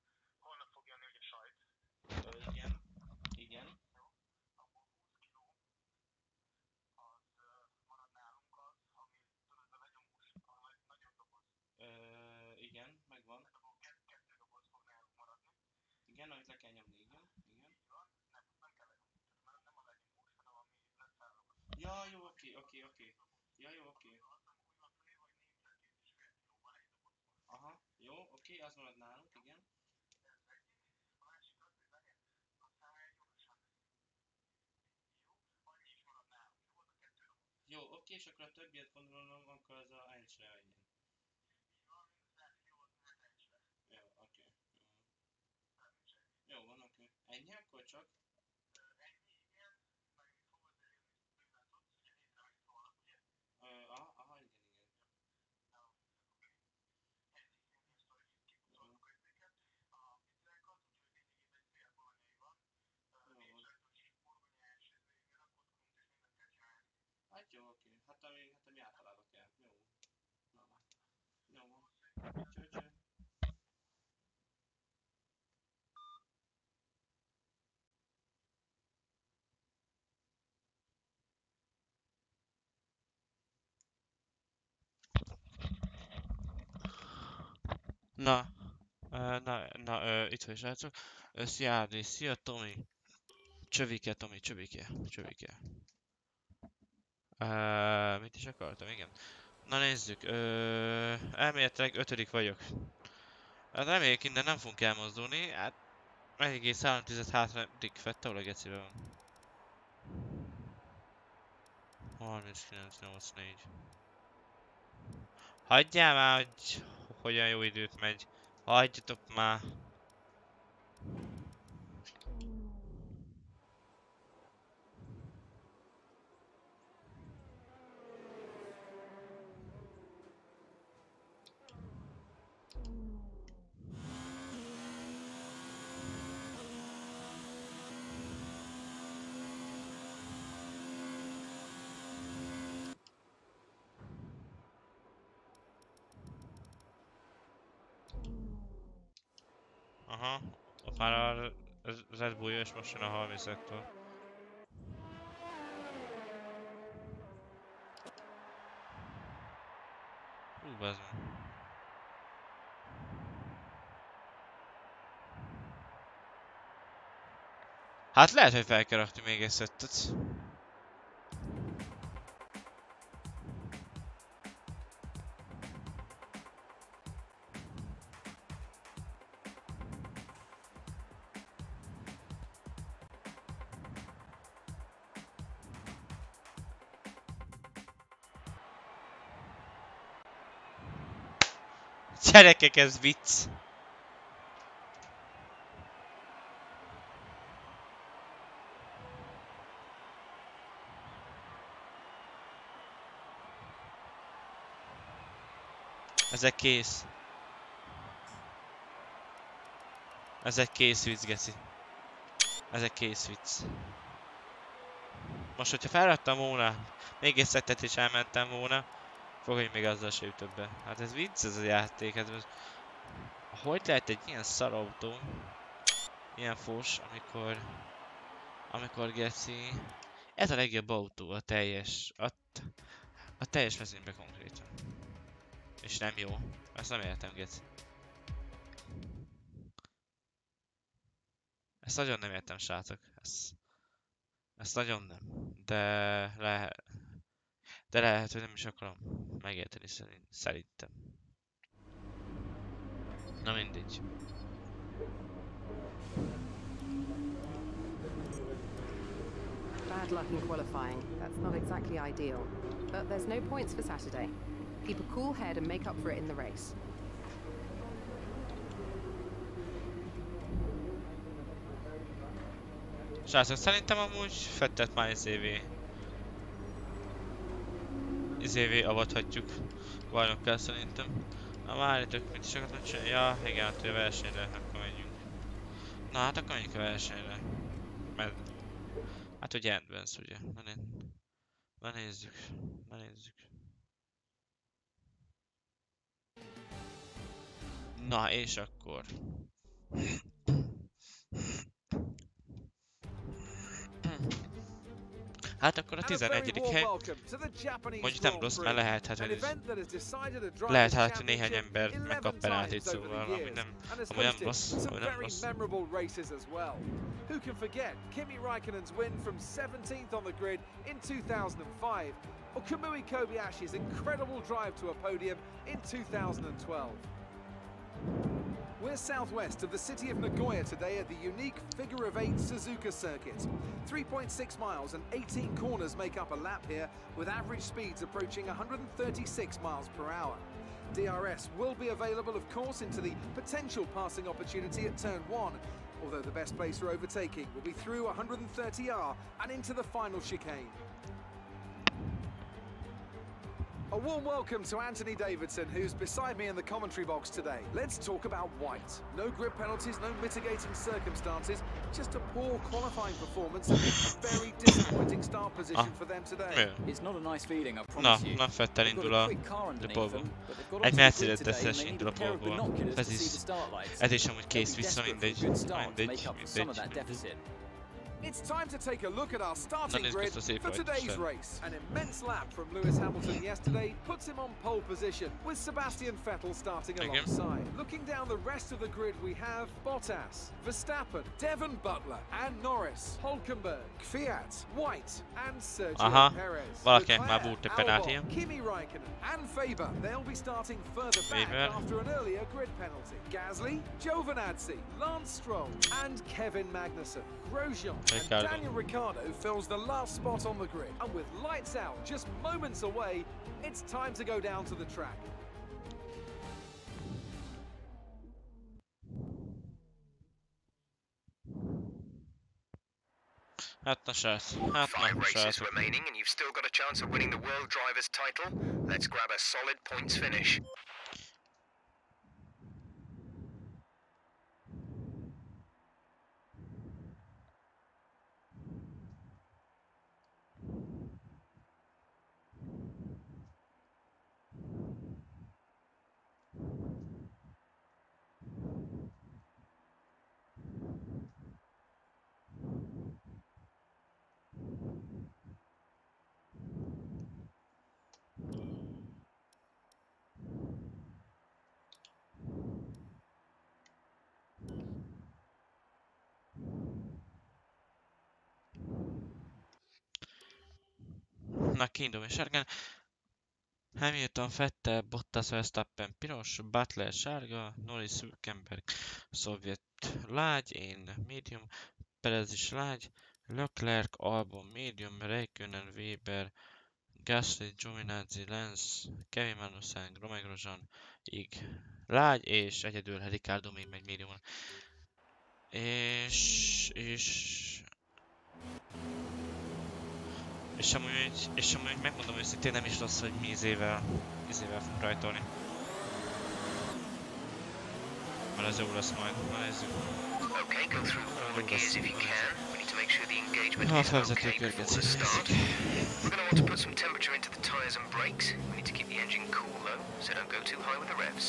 Ö, igen. Igen. Ö, igen, megvan. Igen, amit le kell nyomni, igen. Igen. Ja, jó, oké, oké, oké. Ja, jó, oké. Aha, jó, oké, az marad nálunk, igen. Jó, oké, és akkor a többiet gondolom, akkor az a Einstein legyen. Jó, oké. Jó. Jó van, oké. Ennyi akkor csak? Ö, aha, aha, igen, igen. Jó van. Hát jó, oké. Hát ami, hát ami általában kell. Jó. Na. Jó van. Cső, cső. Na, na, na, itt vagy srácok. Szia szia Tomi. Csövike, Tomi, csövike, csövike. Uh, mit is akartam, igen. Na nézzük, ö, elméletileg ötödik vagyok. Hát reméljük innen nem fogunk elmozdulni, hát eléggé 310 hátradik fette, ahol a gecibe van. 39, 84. Hagyjál már, hogy hogyan jó időt megy. Hagyjatok már. Aha, ott már a Jön a 30 szektor. Hú, bazd. Hát lehet, hogy fel még egy szettet. Gyerekek, ez vicc. Ezek kész. Ezek kész vicc, geci. Ezek kész vicc. Most, hogyha felraktam volna, még egy szettet is elmentem volna, Fogadj még azzal se jut többe. Hát ez vicc ez a játék, hát ez... Hogy lehet egy ilyen szarautó, ilyen fos, amikor... Amikor geci... Ez a legjobb autó, a teljes... A, a teljes mezőnybe konkrétan. És nem jó. Ezt nem értem, geci. Ezt nagyon nem értem, srácok. Ezt, ezt nagyon nem. De lehet... De lehet, hogy nem is akarom megérteni szerint, szerintem. Na mindegy. Bad luck in qualifying. That's not exactly ideal. But there's no points for Saturday. Keep a cool head and make up for it in the race. Srácok, szerintem amúgy Fettet már izévé... Izévé avathatjuk bajnokká szerintem. Na várjatok, mit is akartam csinálni? Ja, igen, hát a versenyre, akkor menjünk. Na hát akkor menjünk a versenyre. Mert... Hát ugye Advance, ugye? Na, né... Na nézzük, na nézzük. Na és akkor... Hát akkor a And a very 11. warm hely. Mondjuk nem rossz, mert lehet, hát, hogy lehet hát, hogy néhány ember 11 megkap the szóval years, nem, ami nem rossz, ami nem rossz. Who can forget Kimi Raikkonen's win from 17th on the grid in 2005, or Kamui Kobayashi's incredible drive to a podium in 2012. We're southwest of the city of Nagoya today at the unique figure of eight Suzuka circuit. 3.6 miles and 18 corners make up a lap here, with average speeds approaching 136 miles per hour. DRS will be available, of course, into the potential passing opportunity at turn one, although the best place for overtaking will be through 130R and into the final chicane. A warm welcome to Anthony Davidson, who's beside me in the commentary box today. Let's talk about White. No grip penalties, no mitigating circumstances, just a poor qualifying performance and a very disappointing start position Ah, for them today. mi? It's not a nice feeling, I Na, promise you. na Fettel They've got indul a a quick car underneath depóból. them, but they've got Egy onto the grid Mercedes-es today and they need indul a a pair of depóból. binoculars Ez to see is, the start lights. ez is amúgy They'll kész be vissza, desperate for a mindegy, good start to mindegy, make up for some of mindegy, that mindegy. It's time to take a look at our starting grid for today's race. An immense lap from Lewis Hamilton yesterday puts him on pole position, with Sebastian Vettel starting Thank alongside. Looking down the rest of the grid, we have Bottas, Verstappen, Devon Butler, and Norris, Hulkenberg, Fiat, White, and Sergio Aha, Perez. valakinek már Leclerc, volt egy Albon, penaltija. Kimi Raikkonen, and Faber. They'll be starting further back Faber. after an earlier grid penalty. Gasly, Giovinazzi, Lance Stroll, and Kevin Magnussen. Grosjean and Daniel Ricciardo fills the last spot on the grid. And with lights out just moments away, it's time to go down to the track. Hát na srác, hát Five na races srácok. remaining, and you've still got a chance of winning the World Drivers' title. Let's grab a solid points finish. Na kiindulom sárgán. Hamilton, Vettel, Bottas, Verstappen piros, Butler sárga, Norris, Hülkenberg, szovjet lágy, én medium, Perez is lágy, Leclerc, Albon medium, Raikkonen, Weber, Gasly, Giovinazzi, Lance, Kevin Magnussen, Romain Grosjean, Ig, lágy, és egyedül Ricardo még megy mediumon. És, és és amúgy, és amúgy megmondom őszintén nem is rossz, hogy mi izével, izével fogunk rajtolni. Mert az jó lesz majd, na nézzük. Okay, go through all the gears if you can. We need to make sure the engagement Ha a is felvezető okay before the start. nézzük. We're going to want to put some temperature into the tyres and brakes. We need to keep the engine cool though, so don't go too high with the revs.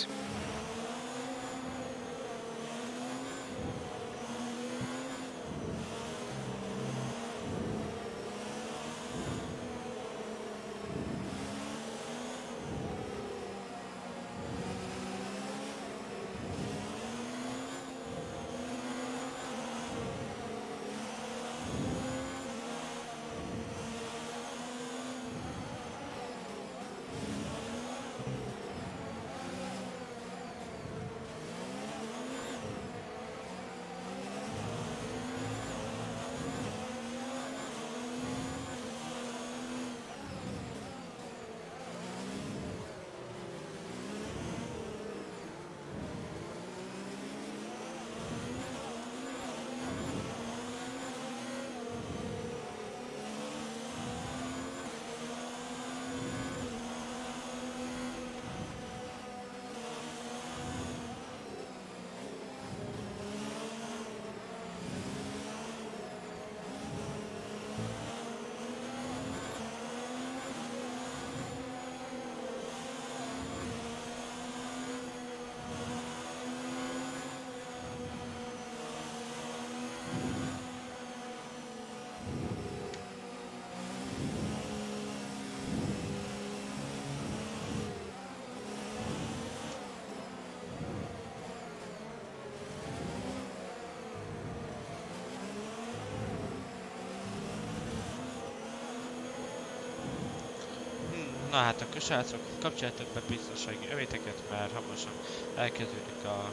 Hát akkor srácok, kapcsoljátok be biztonsági övéteket, mert hamarosan elkezdődik a,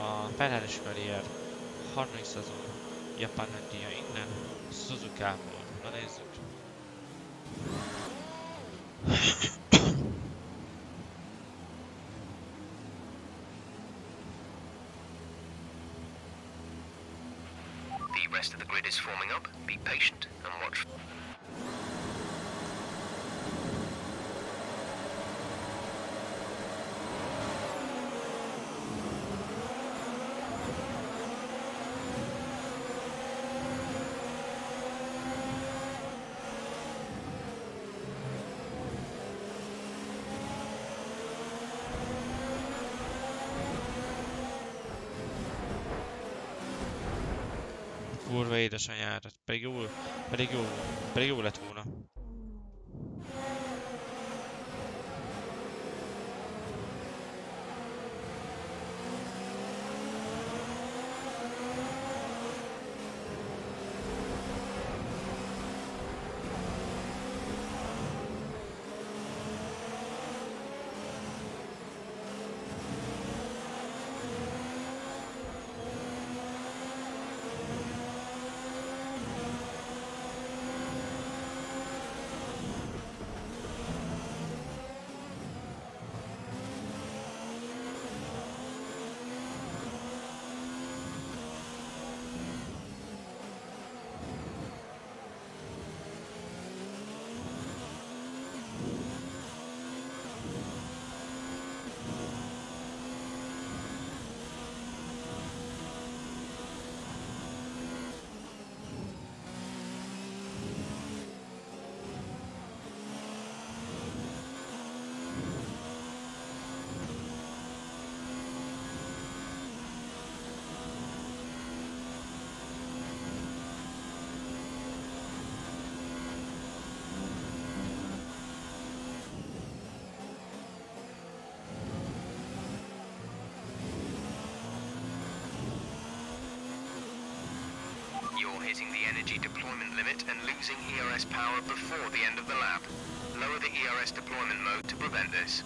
a Ferrari karrier harmadik szezon Japán India innen, Suzuka-ból. Na nézzük. Kurva édesanyárat, pedig jó, pedig jó, pedig jó lett volna. Hitting the energy deployment limit and losing ERS power before the end of the lap. Lower the ERS deployment mode to prevent this.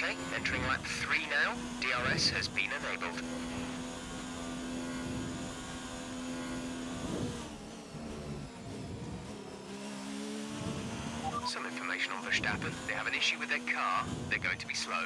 Okay, entering lap 3 now. DRS has been enabled. Some information on Verstappen. They have an issue with their car. They're going to be slow.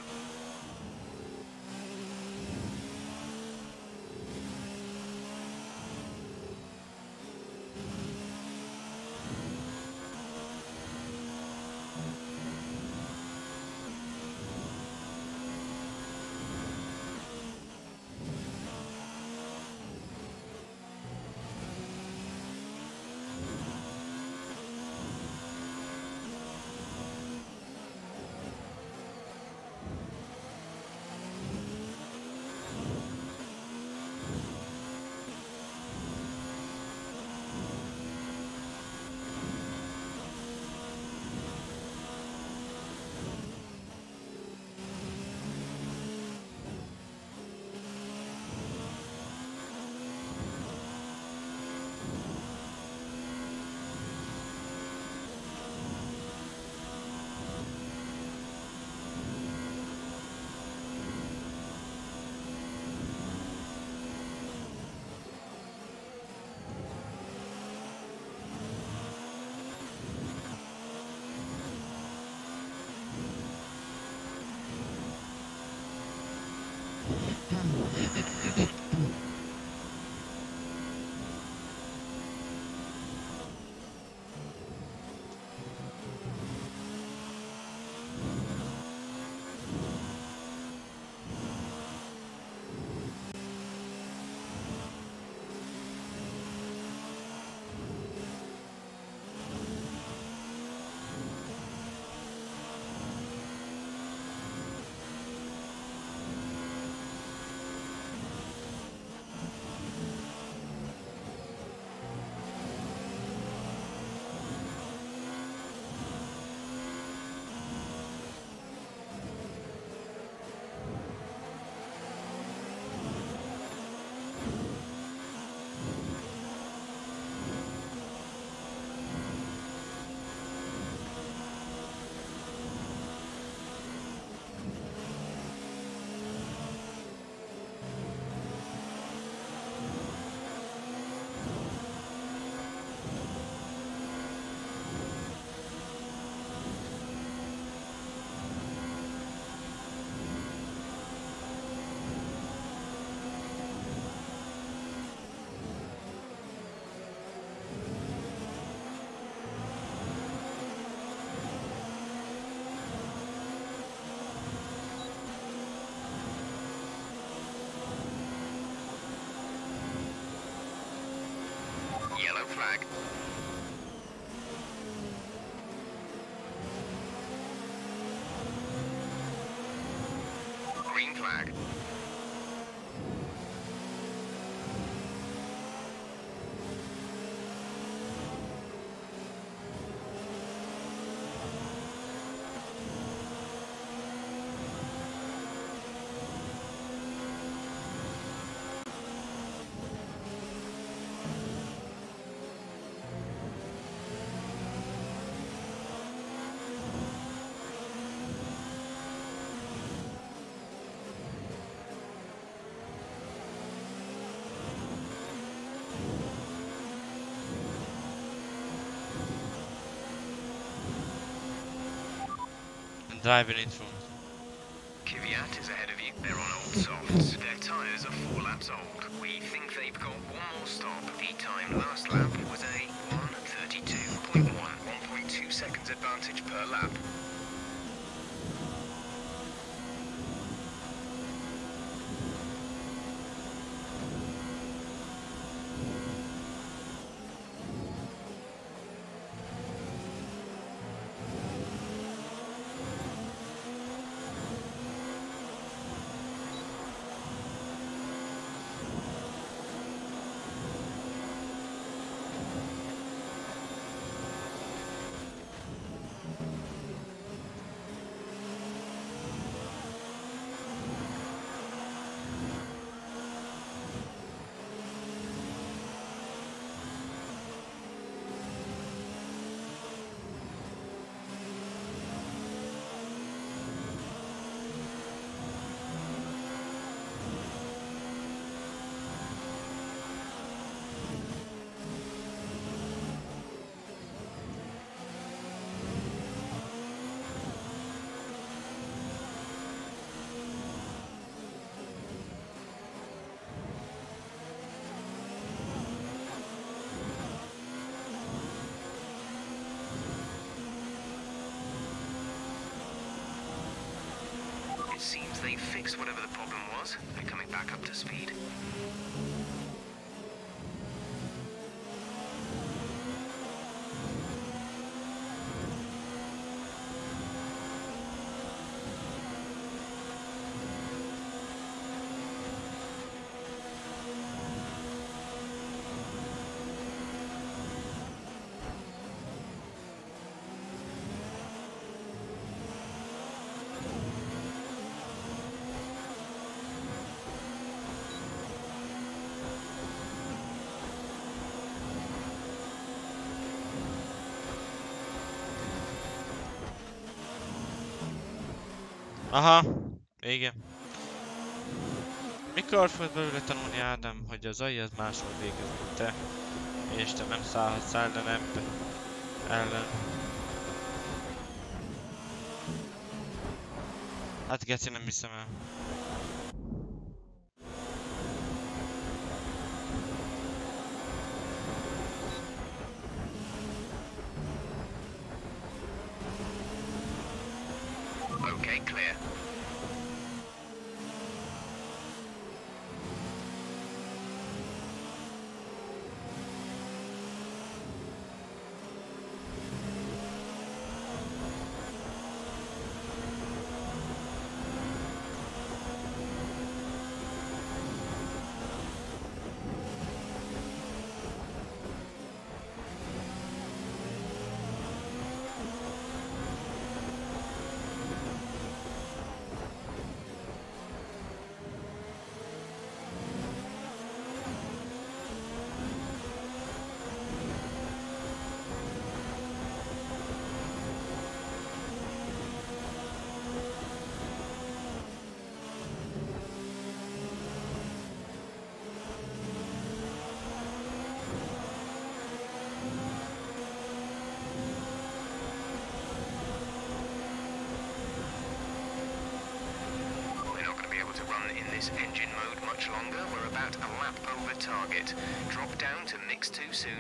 back. Driving into. Seems they fixed whatever the problem was. They're coming back up to speed. Aha, igen. Mikor fogod belőle tanulni Ádám, hogy az AI az máshol végez, mint te, és te nem szállhatsz ellenem, ellen. Hát Geci nem hiszem el. Target. Drop down to mix too soon.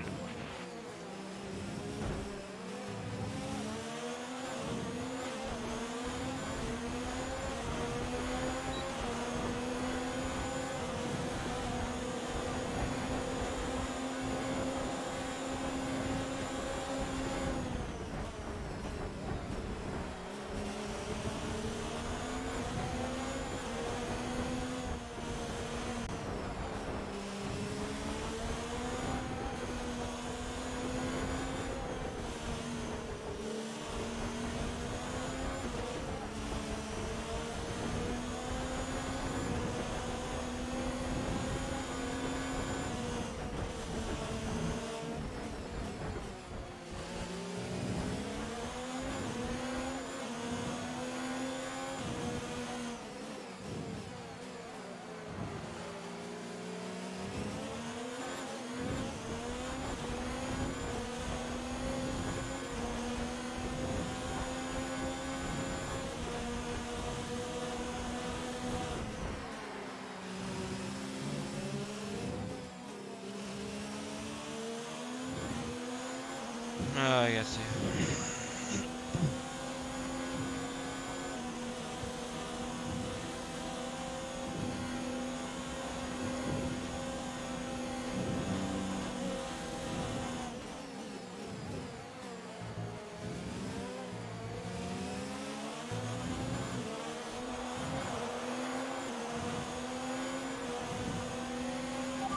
Aj, geci.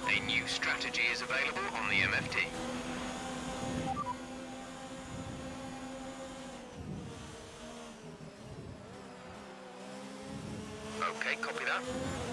A strategy is available on the MFT. Okay, copy that.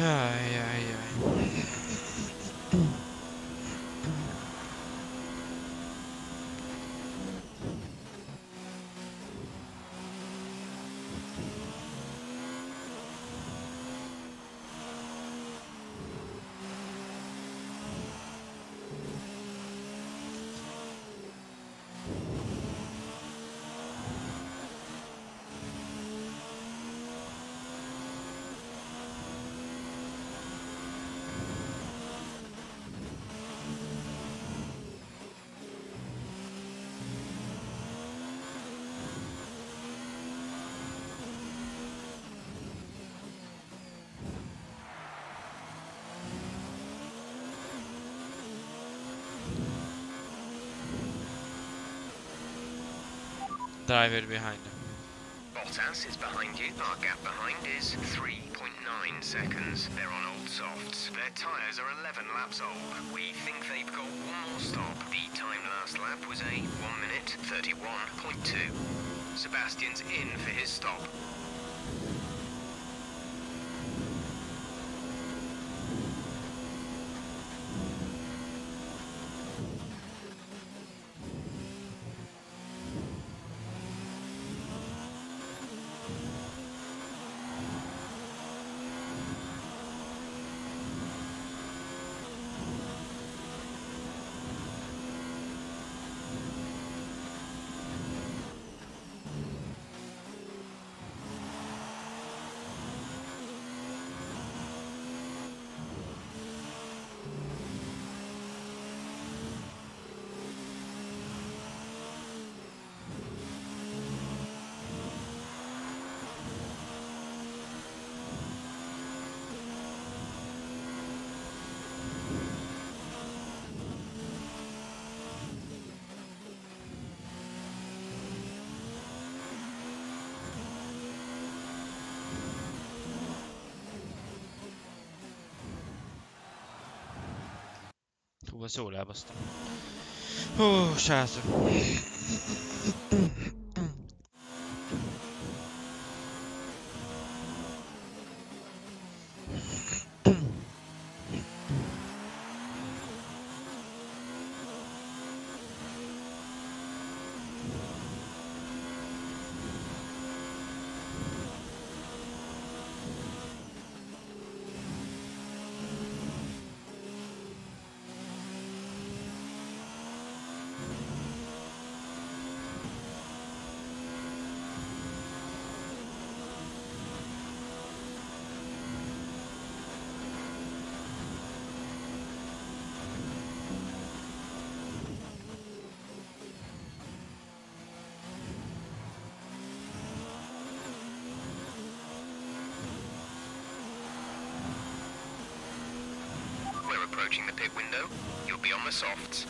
Aj, aj, Behind him. Bottas is behind you. Our gap behind is 3.9 seconds. They're on old softs. Their tyres are 11 laps old. We think they've got one more stop. The time last lap was a 1 minute 31.2. Sebastian's in for his stop. Hú, azt jól elbasztam. Hú, srácok. Approaching the pit window. You'll be on the softs.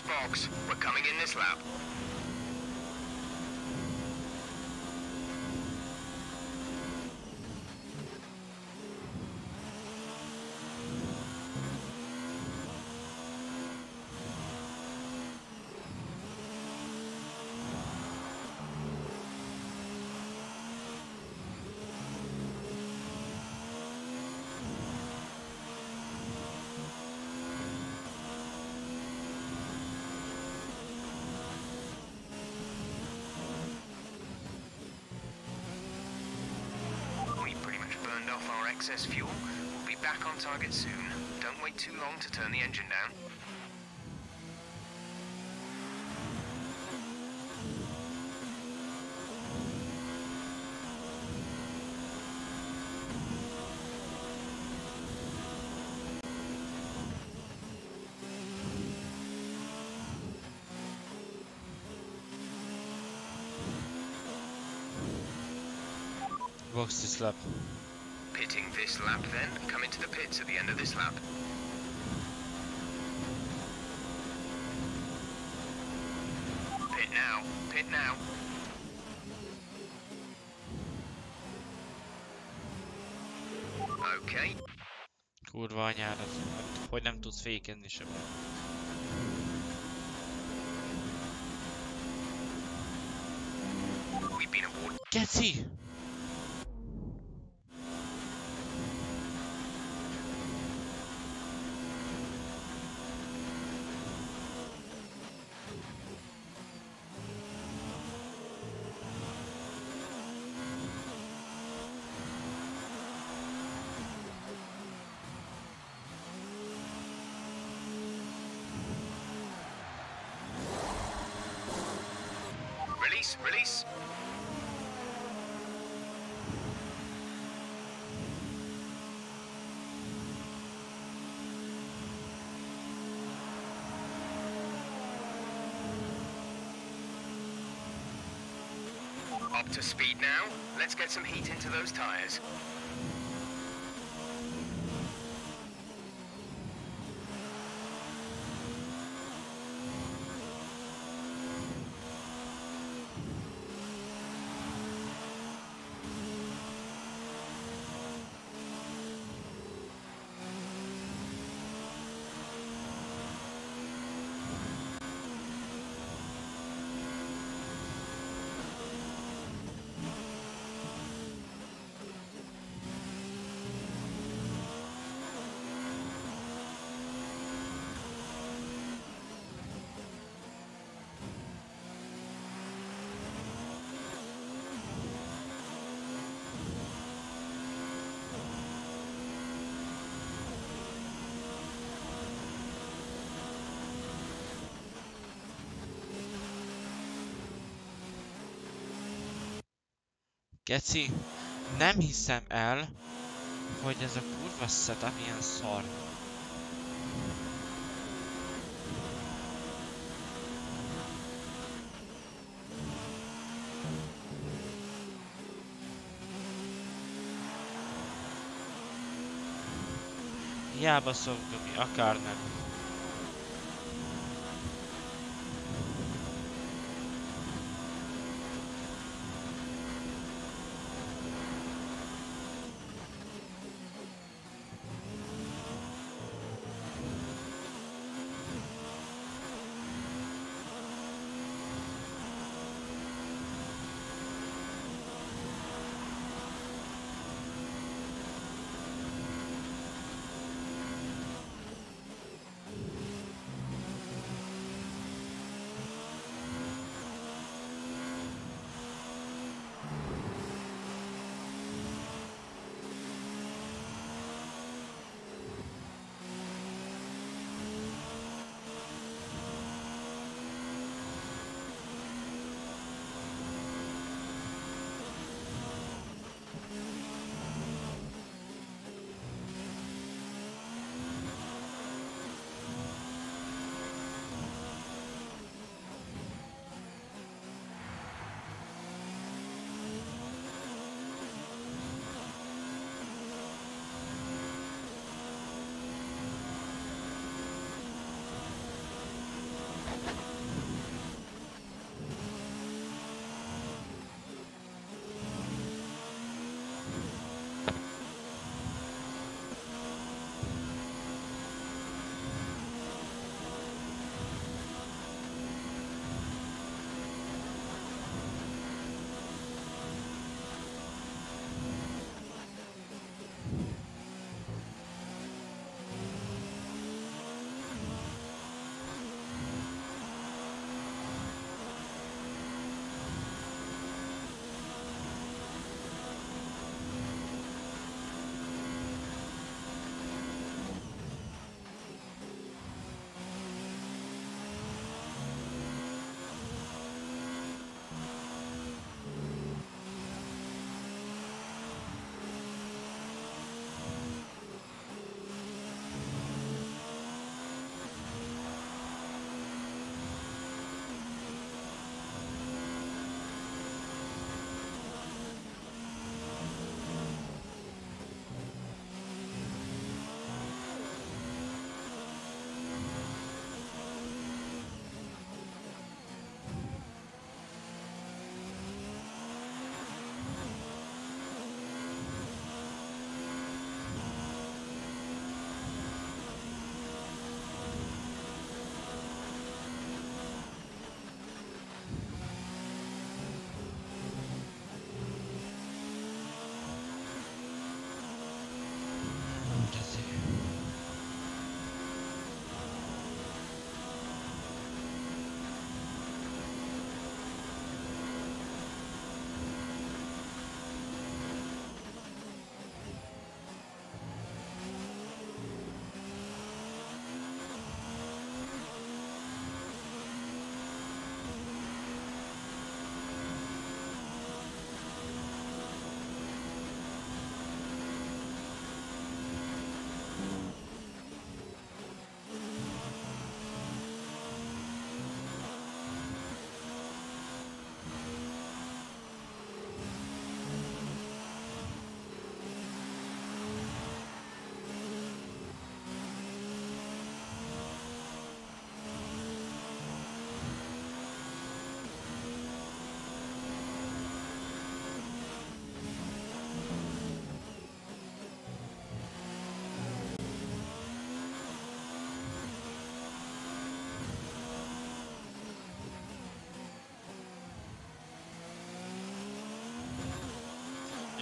Box. We're coming in this lap. We pretty much burned off our excess fuel. We'll be back on target soon. Don't wait too long to turn the engine down. Box this lap. Pitting this lap then, come into the pits at the end of this lap. Pit now, pit now. Okay, Kurva anyádat. Hogy nem tudsz fékezni sem. we've been awarded. Geci! Release, release. Up to speed now. Let's get some heat into those tires. Geci, nem hiszem el, hogy ez a kurva setup ilyen szar. Hiába szoktuk, akár nem.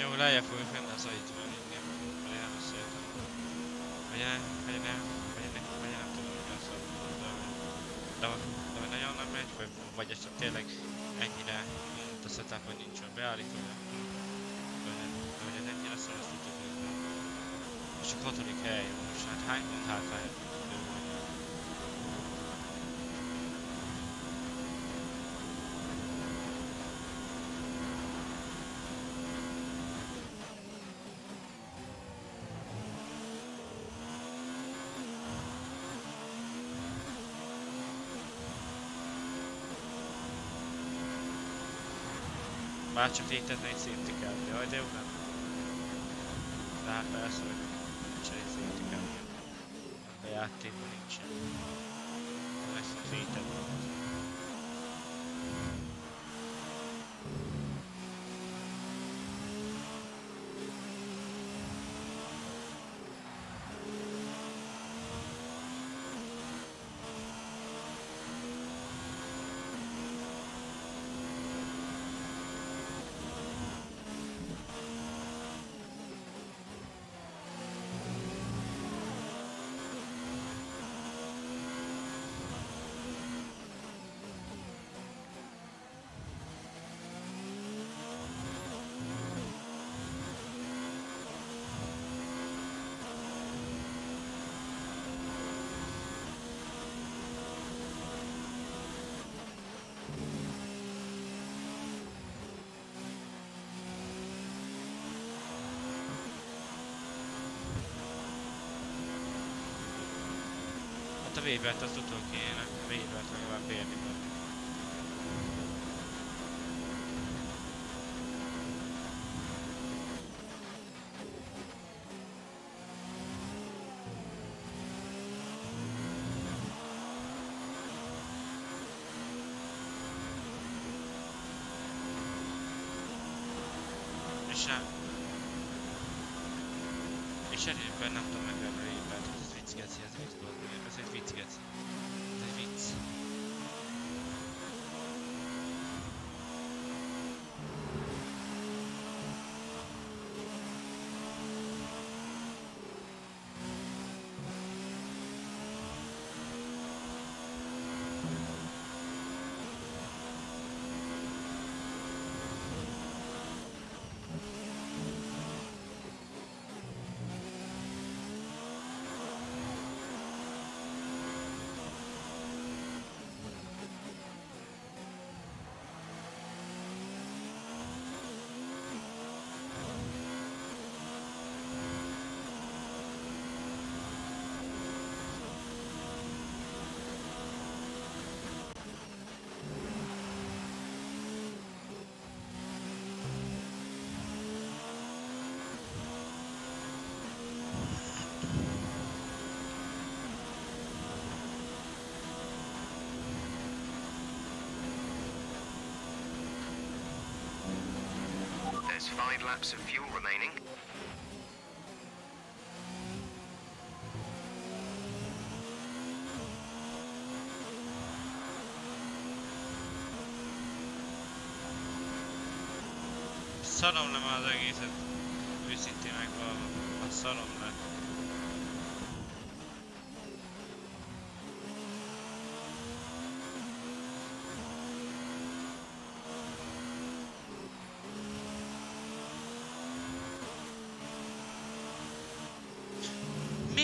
Jó, lejjebb fogjuk fenn az ajt, mert igen, mert én beszéltem. Vagy nem, vagy nem, vagy nem, vagy nem tudom, mi az a de, de, nagyon nem megy, vagy, vagy csak tényleg ennyire mint a setup, hogy nincs olyan beállítója. Vagy, ennyire szar, azt tudod, hogy most csak hatodik hely, most hát hány pont hátrány? Már csak így tenni egy safety car. Jaj, de jó nem. De hát persze, hogy nincsen egy safety car. A játékban nincsen. Lesz az így tenni. Hát a Webert five laps of fuel remaining. Szarom már az egészet. Őszintén megvalva. A szarom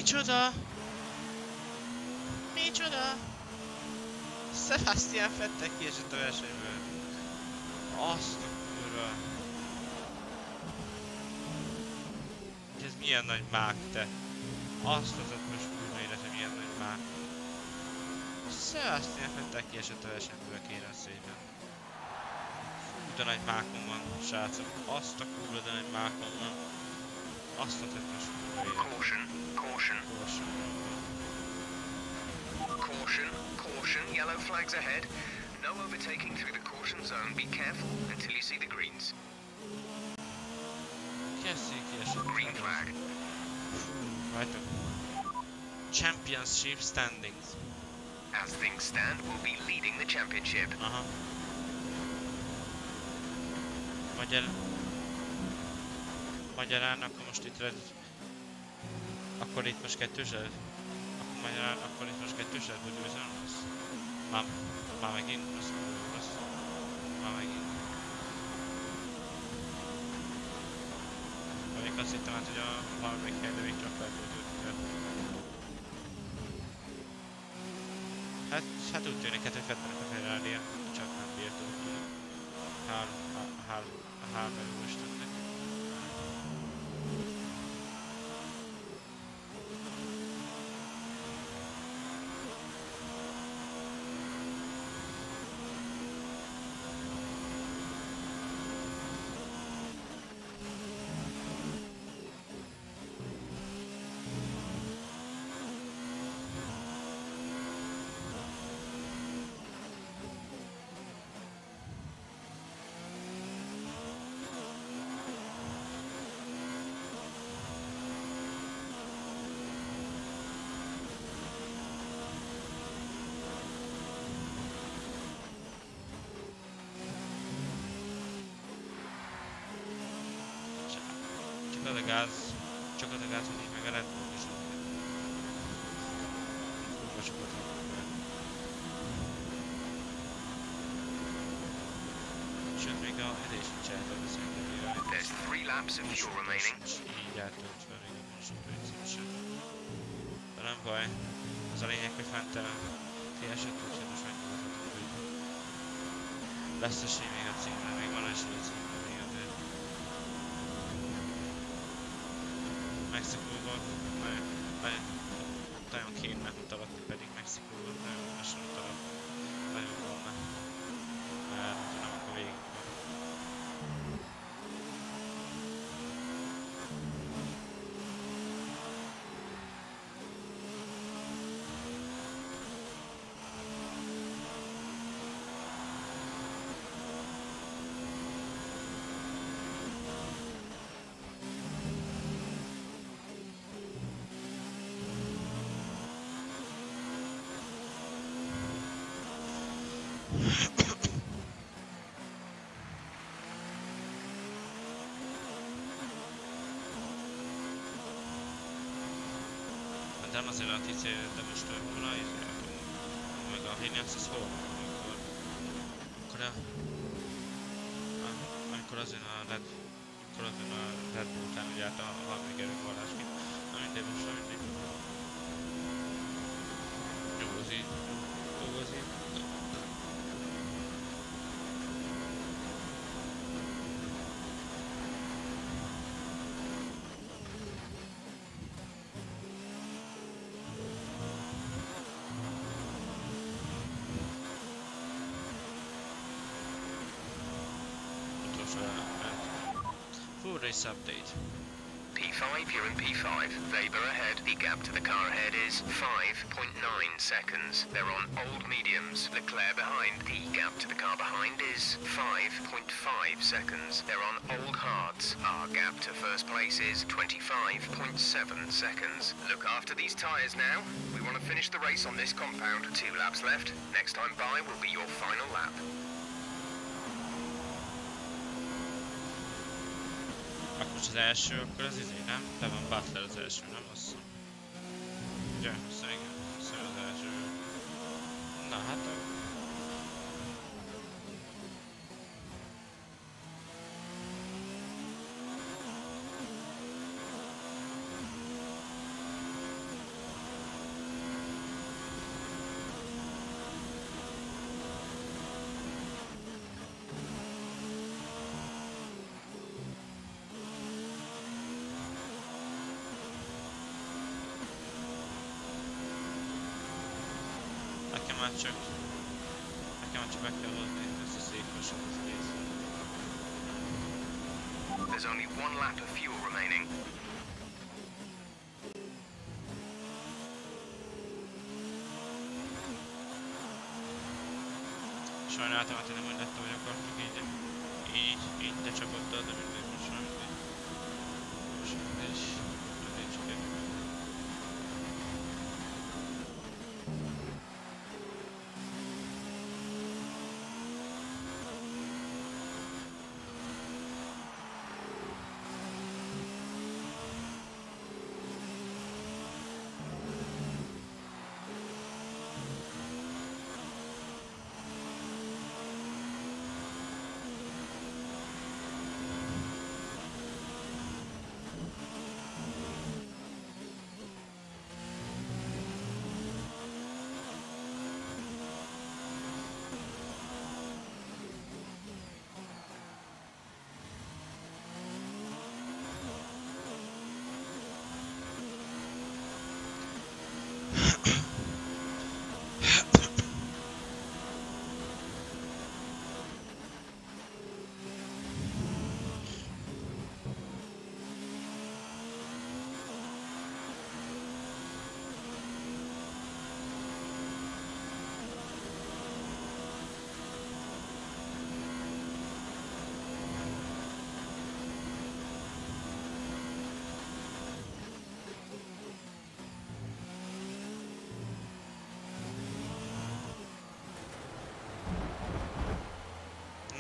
Micsoda? Micsoda? Sebastian Vettel kiesett a versenyből. Azt a kurva. Ez milyen nagy mák, te. Azt az ötmös kurva élete, milyen nagy mák. Sebastian Vettel kiesett a versenyből, kérem szépen. Fú, de nagy mákom van, srácok. Azt a kurva, de nagy mákom van. Az ötmös. Caution, caution, caution, caution. Yellow flags ahead. No overtaking through the caution zone. Be careful until you see the greens. Kezdjék kiesett. Green flag. Rajta. Championship standings. As things stand, we'll be leading the championship. Aha. Vagy el... Magyarán akkor most itt red... Akkor itt most kettősed? Akkor magyarán, akkor itt most kettősed, hogy őzön lesz? Már, már megint? Rossz, rossz. Már megint. Még azt hittem hát, hogy a valamelyik helyre Viktor feltöltődött. Hát, hát úgy tűnik, hát, hogy fettenek a ferrari csak nem bírt úgy tűnik. Hál, hál, hál, hál, meg Istennek. Csak az a gáz, csak az a gáz, hogy így meg Bull is. Kurva sokat. Sőt, még a edés is eltelt szerintem. There's three laps of fuel remaining. Így eltöltve még a műsorítőt sem. De nem baj. Az a lényeg, hogy fent a kiesett, úgyhogy most megnyugodhatunk, hogy lesz esély még a címre, Mexikóban nagyon, nagyon, nagyon kéne mutatni, pedig Mexikóban nagyon lassan mutat. Nagyon volna. Mert nem akkor végig. De azért a TC, de most hol a izé, meg a Hényax, az hol? Amikor, amikor a... a- Amikor azon a Red... Amikor azon a Red Bull után ugye át a harmadik erőforrásként. Na mindegy, most már mindegy. Jó update. P5, you're in P5. Weber ahead. The gap to the car ahead is 5.9 seconds. They're on old mediums. Leclerc behind. The gap to the car behind is 5.5 seconds. They're on old hards. Our gap to first place is 25.7 seconds. Look after these tyres now. We want to finish the race on this compound. Two laps left. Next time by will be your final lap. Az első, akkor az izé, nem? De van Butler az első, nem? Azt hiszem. Ugye? Azt hiszem, igen. Azt hiszem az első. Na hát... ö, Nekem már csak... Nekem már csak meg kell hozni ezt a székosat, az kész. There's only one lap of fuel remaining. Sajnáltam, hogy nem úgy lett, hogy akartuk így, így, így de csapott de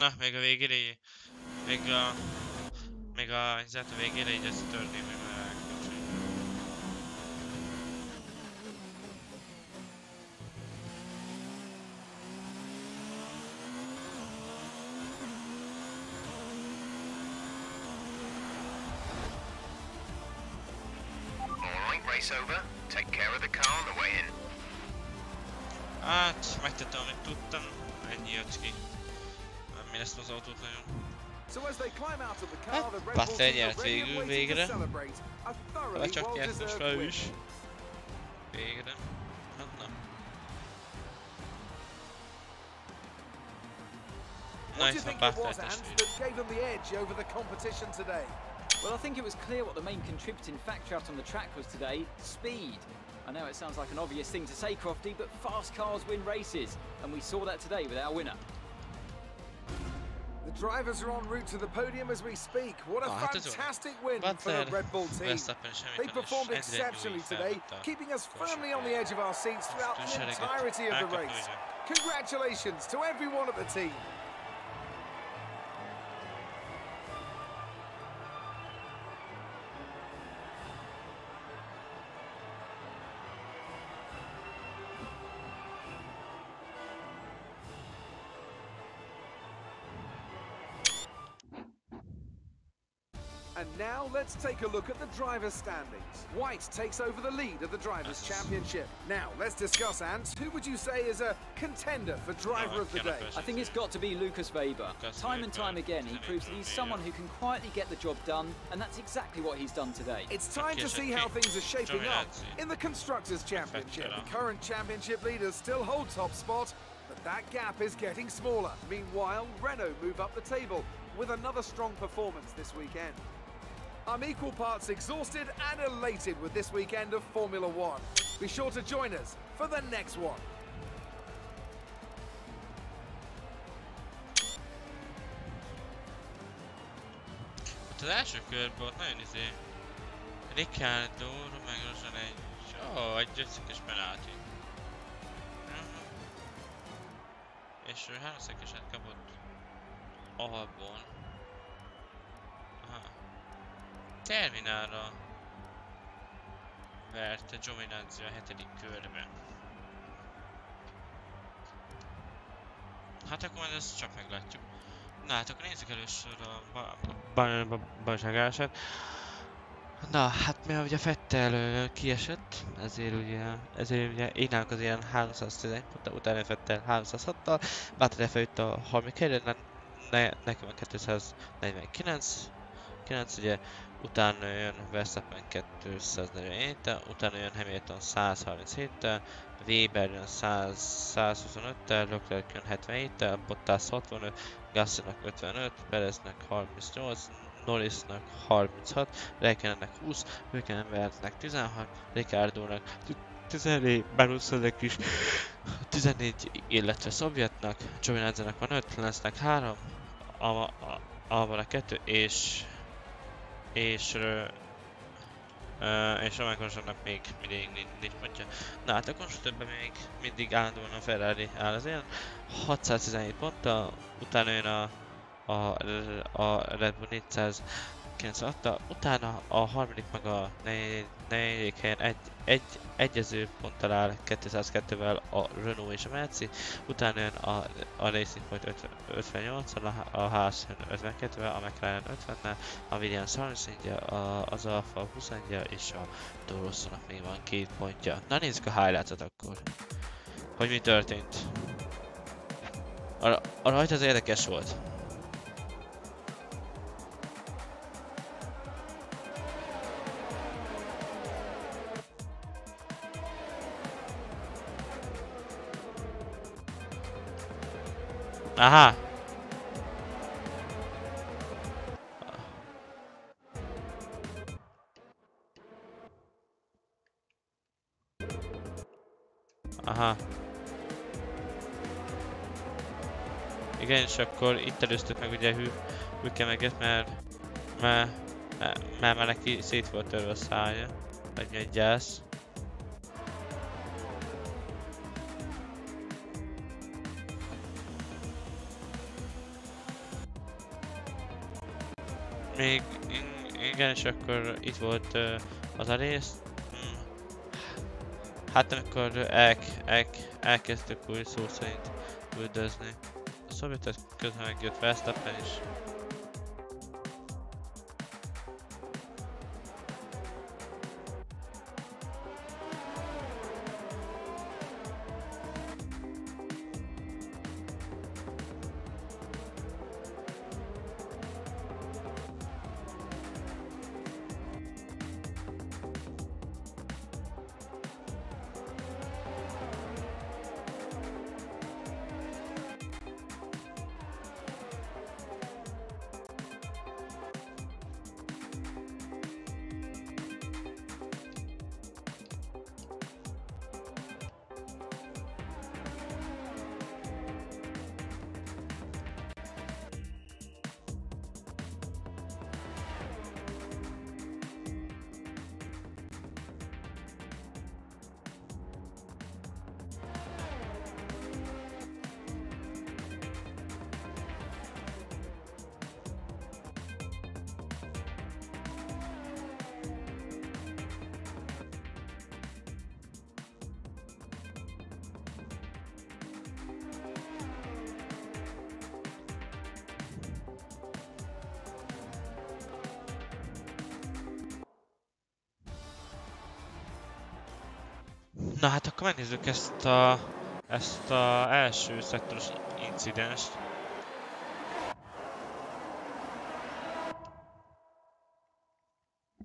Nah mega VG ile mega mega zaten VG ile ilerisi 4 değil mi? Végül végre. Ha csak nyert most fel is. Végre. Hát na. Nice van Butler testvére. Well, I think it was clear what the main contributing factor out on the track was today speed. I know it sounds like an obvious thing to say, Crofty, but fast cars win races, and we saw that today with our winner. Drivers are en route to the podium as we speak. What a oh, fantastic win for the Red Bull team. They performed exceptionally today, keeping us firmly on the edge of our seats throughout the entirety of the race. Congratulations to everyone at the team. Now let's take a look at the driver's standings. White takes over the lead of the Drivers' Championship. Now, let's discuss, Ant. Who would you say is a contender for Driver of the Day? I think it's got to be Lucas Weber. Time and time again, he proves that he's someone who can quietly get the job done, and that's exactly what he's done today. It's time to see how things are shaping up in the Constructors' Championship. The current championship leaders still hold top spot, but that gap is getting smaller. Meanwhile, Renault move up the table with another strong performance this weekend. I'm equal parts exhausted and elated with this weekend of Formula One. Be sure to join us for the next one. Az első körben ott nagyon izé... Ricardo, Románosan egy... Ó, egy gyöcökös penalty. Mhm. És ő három szekeset kapott Albon. Terminálra verte Giovinazzi a hetedik körben. Hát akkor majd ezt csak meglátjuk. Na hát akkor nézzük először a bajságását. Na, hát mivel ugye Fettel kiesett, ezért ugye, ezért ugye én állok az ilyen 311 ponttal, utána Fettel 306-tal, Bátler felült a harmadik helyre, ne, nekem a 249, 9 ugye, utána jön Verstappen 247-tel, utána jön Hamilton 137-tel, Weber jön 125-tel, Leclerc jön 77-tel, Bottas 65, Gassinak 55, Pereznek 38, Norrisnak 36, Rekenennek 20, Hülkenbergnek 16, Ricardónak 14, Magnussonnek is 14, illetve Szovjetnak, Giovinazzi-nak van 5, Lenznek 3, Alva 2 és és Uh, és a Microsoftnak még mindig nincs, pontja. Na hát a konstruktőrben még mindig állandóan a Ferrari áll az ilyen 617 ponttal, utána jön a, a, a Red Bull 400 adta, utána a harmadik meg a negyedik helyen egy, egy egyező ponttal áll 202-vel a Renault és a Merci, utána jön a, a Racing Point 58 a, a Haas 52-vel, a McLaren 50-nel, a Williams 31 a, az Alfa 21 és a Torosszonak még van két pontja. Na nézzük a highlights akkor, hogy mi történt. A, a rajta az érdekes volt. Aha. Aha. Igen, és akkor itt előztük meg ugye hű, hűkemeget, mert mert, mert, mert neki szét volt törve a szája, vagy egy gyász. Még igen, és akkor itt volt az a rész. Mm. Hát amikor elk, elk, elkezdtük úgy szó szerint üldözni. A szovjetek közben megjött Verstappen is. Akkor megnézzük ezt a, ezt a első szektoros incidenst.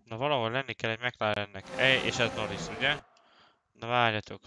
Na valahol lenni kell egy McLarennek. Ej, és ez Norris, ugye? Na várjatok.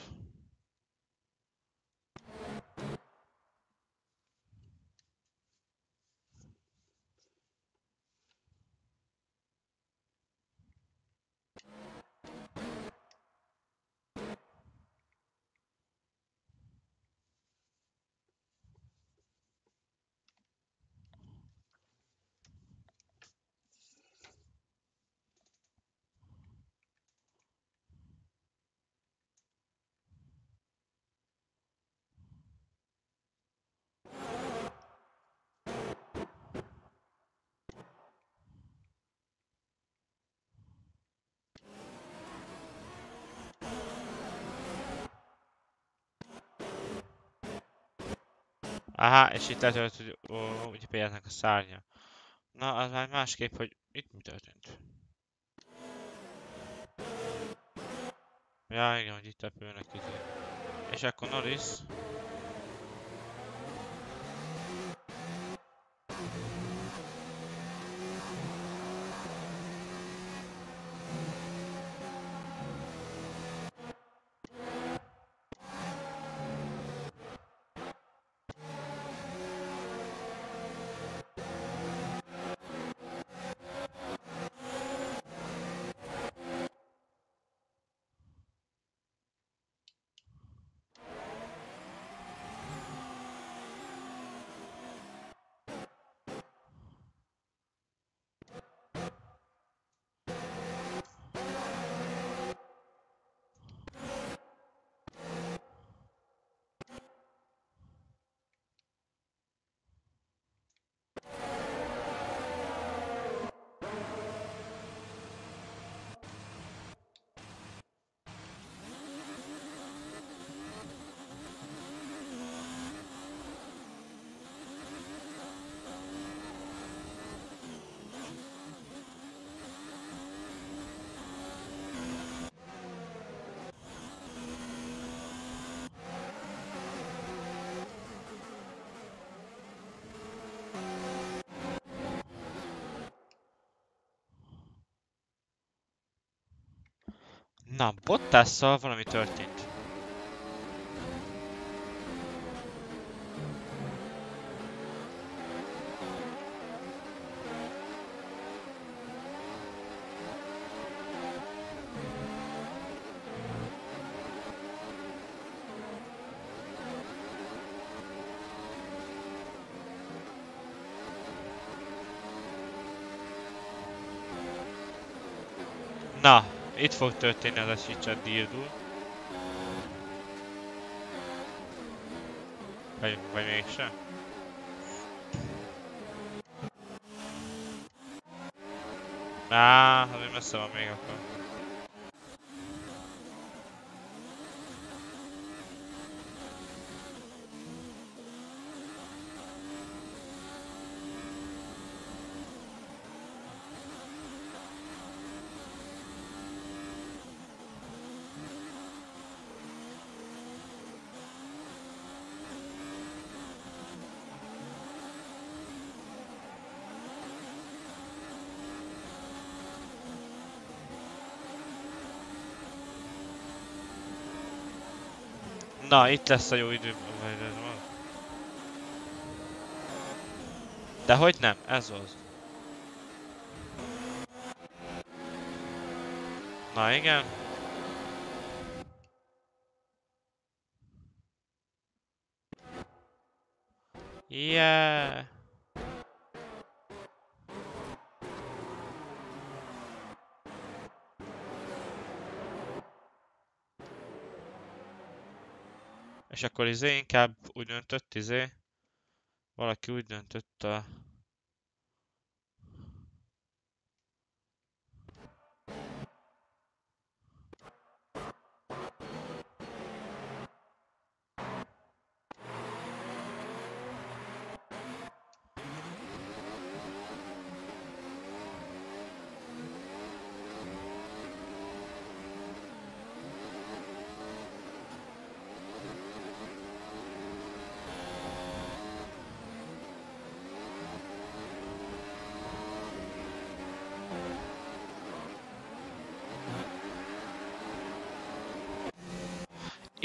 Aha, és itt letört, hogy ó, ugye a szárnya. Na, az már másképp, hogy itt mi történt. Ja, igen, hogy itt repülnek izé. És akkor Norris. Na, Bottasszal valami történt. Itt fog történni a Dirdul. Vagy, vagy mégsem? Á, hát még messze van még akkor. Na, itt lesz a jó idő. De hogy nem? Ez az. Na igen. Yeah. És akkor izé inkább úgy döntött, izé. Valaki úgy döntött a...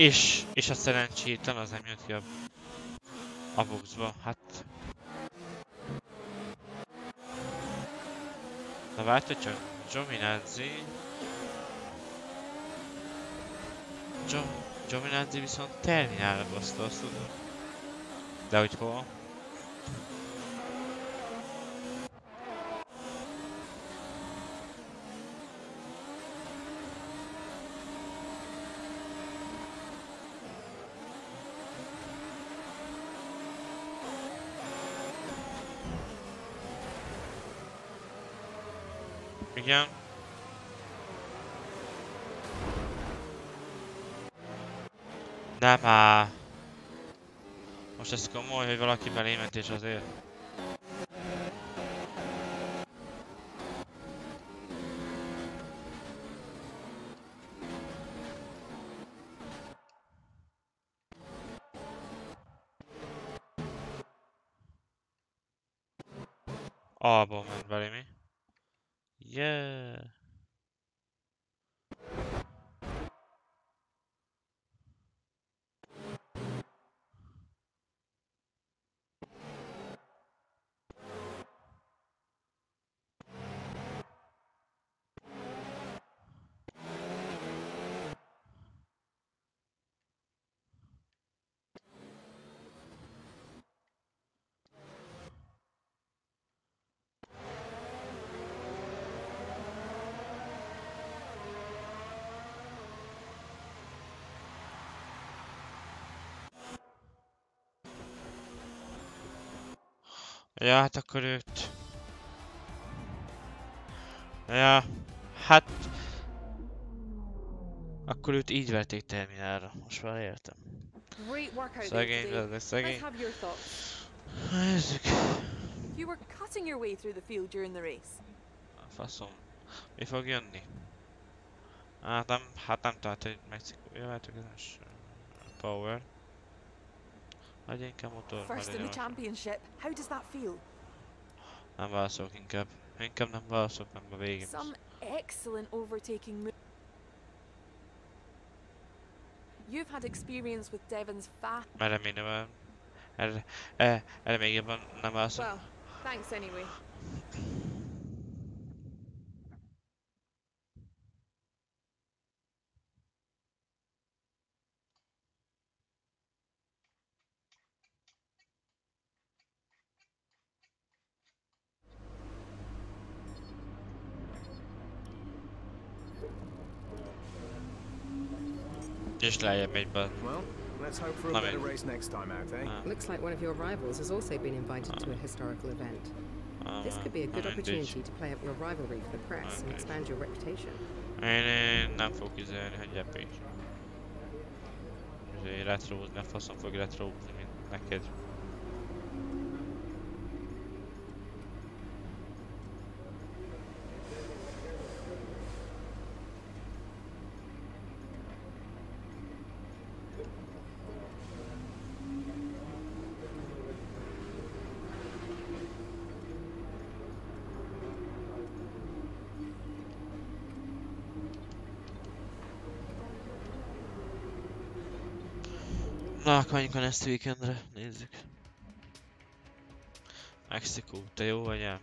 És, és a szerencsétlen az nem jött ki a, a boxba, hát... Na várj csak, Giovinazzi... Gio, Giovinazzi viszont terminálra baszta, azt tudom. De hogy hol? Igen. Nem már. Most ez komoly, hogy valaki belément és azért. Alból ment belé mi? Yeah. Ja, hát akkor őt... Ja, hát... Akkor őt így verték terminálra. Most már értem. Szegény, de szegény. Nézzük. You were cutting your way through the field during the race. Faszom. Mi fog jönni? Hát nem, hát nem tehát, hogy Mexikó jöhetünk, ez is Power. Inkább motor. First in the championship. How does that feel? Nem válaszolok inkább. Inkább nem válaszolok, nem a végén. Some excellent overtaking moves. You've had experience with Devon's fast. Erre még nem... Erre, erre még jobban nem válaszolok. Well, thanks anyway. És lejjebb megy be. Well, let's hope for a I better mean- race next time out, eh? Ah. Looks like one of your rivals has also been invited to a historical event. This could be a good Na mindegy. opportunity to play up your rivalry for the press and expand your reputation. Én, én nem fogok üzelni, hogy epic. Úgyhogy retrózni, a faszom fog retrózni, mint neked. A next weekendre, nézzük. Mexikó, te jó vagy el?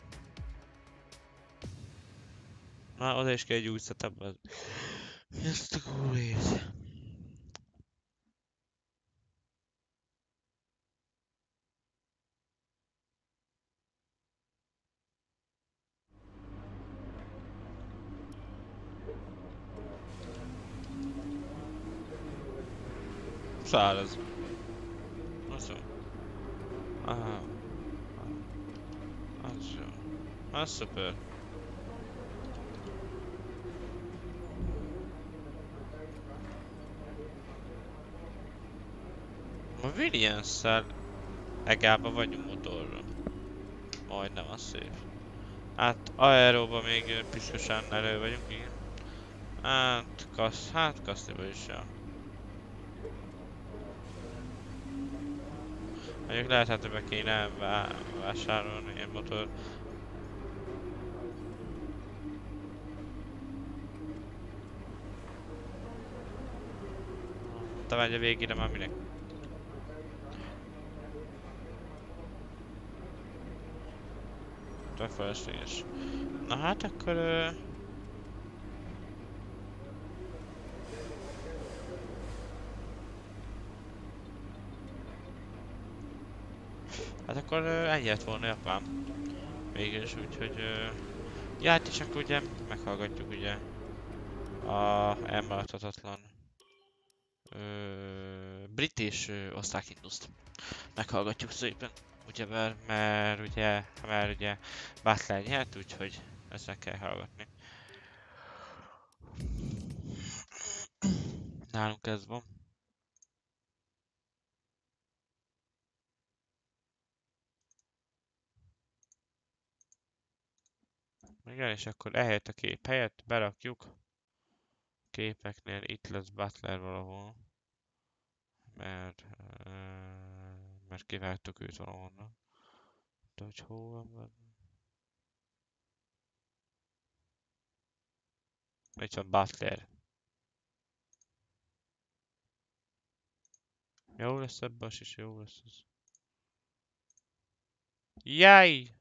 Na, oda is kell egy új setup az. Ezt a kurvét. Száraz. Az jó. Aha. Az jó. Szuper. Ma Williams-szel egába vagyunk motorra. Majdnem, az szép. Hát aeróba még ö, piszkosan elő vagyunk, igen. Hát, kasz, hát kasztiba is jó. Mondjuk lehet, hát be kéne vá vásárolni ilyen motor. Megy a végére már minek? Te felesleges. Na hát akkor... Ö... Hát akkor ö, ennyi lett volna Japán. Végül is, úgyhogy... Ö... Ja, hát és akkor ugye meghallgatjuk ugye a elmaradhatatlan brit és osztrák induszt. Meghallgatjuk szépen, ugye, mert, mert ugye, mert ugye Butler nyert, úgyhogy ezt kell hallgatni. Nálunk ez van. Igen, és akkor ehelyett a kép helyett berakjuk képeknél itt lesz Butler valahol. Mert, ö, mert kivágtuk őt valahonnan. De hogy hol van? Itt van Butler. Jó lesz ebbe az is, jó lesz ez. Jaj!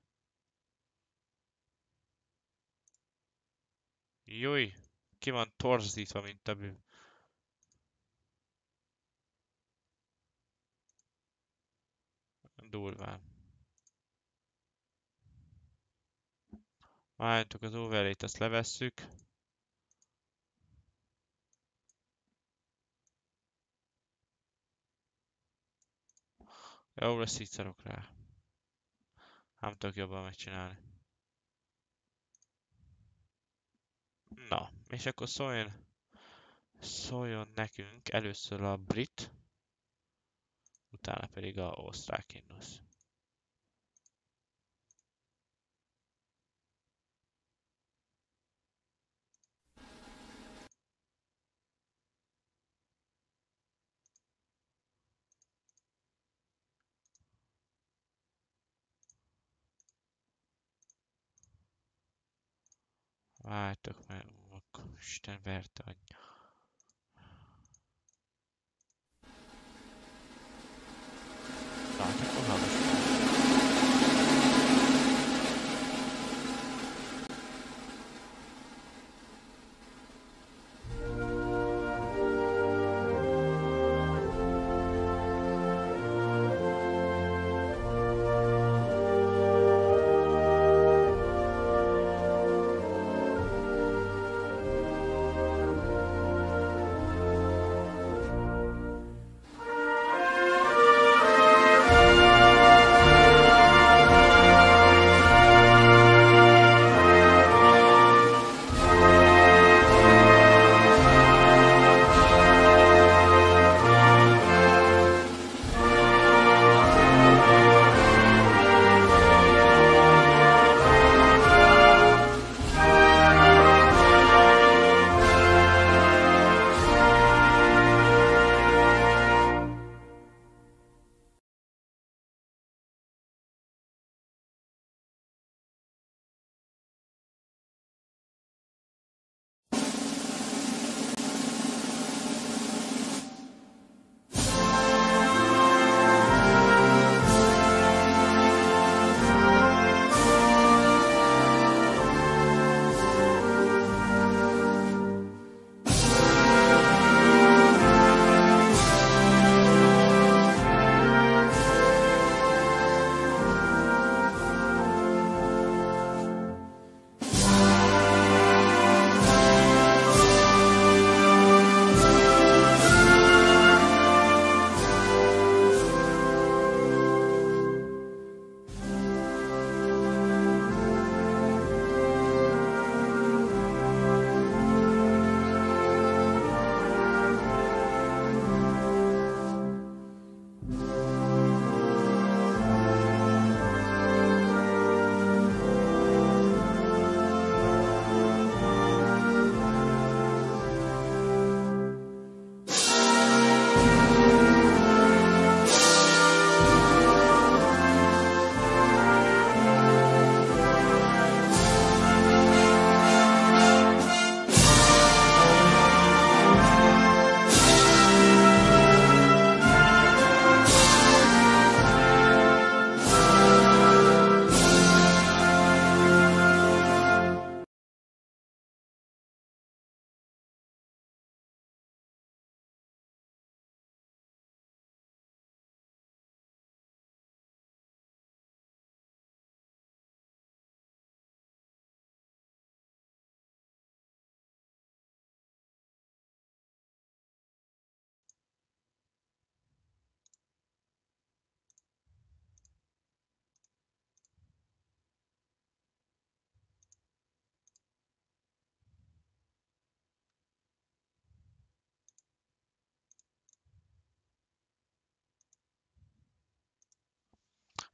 Júj! Ki van torzítva, mint a bű. Durván. Várjátok az overlay-t, azt levesszük. Jó lesz így szarok rá. Nem tudok jobban megcsinálni. Na, és akkor szóljon, szóljon nekünk először a brit, utána pedig a osztrák indusz. Vártok, mert Isten verte anyja. Na,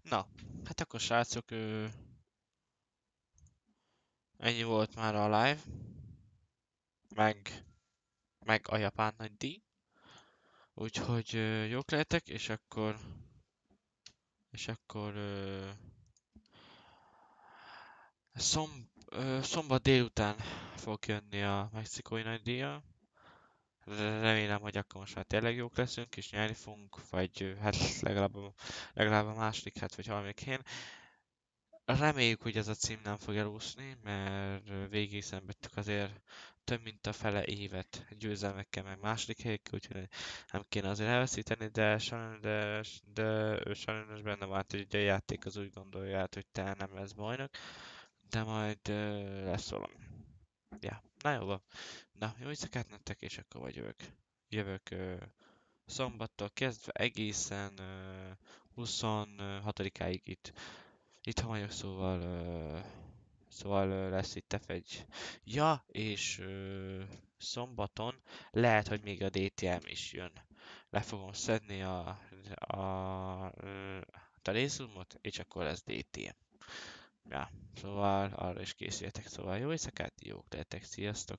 Na, hát akkor srácok, ő... ennyi volt már a live. Meg, meg a japán nagy díj. Úgyhogy jók lehetek, és akkor... És akkor... Szomb, szombat délután fog jönni a mexikói nagydíja. Remélem, hogy akkor most már tényleg jók leszünk, és nyerni fogunk, vagy hát legalább, legalább a második, hát vagy harmadik helyen. Reméljük, hogy ez a cím nem fog elúszni, mert végig szenvedtük azért több mint a fele évet győzelmekkel, meg második helyekkel, úgyhogy nem kéne azért elveszíteni, de sajnos, de, de sajnos benne volt, hogy a játék az úgy gondolja át, hogy te nem lesz bajnok, de majd lesz valami. Ja, na jó. Na, jó éjszakát nektek, és akkor vagy jövök. Jövök uh, szombattól kezdve egészen uh, 26-áig itt. Itt vagyok, szóval uh, Szóval uh, lesz itt F1. Ja, és uh, szombaton lehet, hogy még a DTM is jön. Le fogom szedni a, a, a, a részumot, és akkor lesz DTM. Ja, szóval arra is készüljetek. Szóval jó éjszakát, jók lehetek, sziasztok!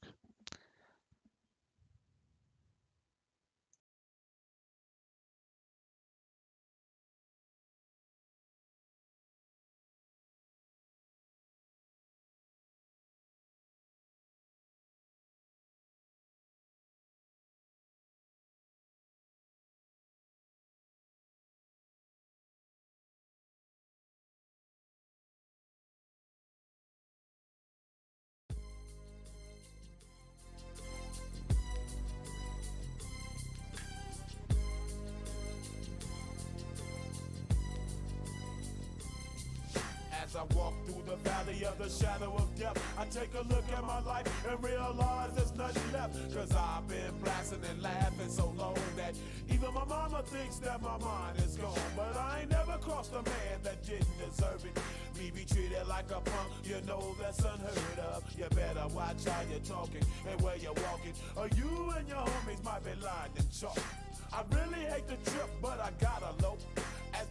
Cause I've been blasting and laughing so long that even my mama thinks that my mind is gone. But I ain't never crossed a man that didn't deserve it. Me be treated like a punk, you know that's unheard of. You better watch how you're talking and where you're walking, or you and your homies might be lying in chalk. I really hate the trip, but I gotta low.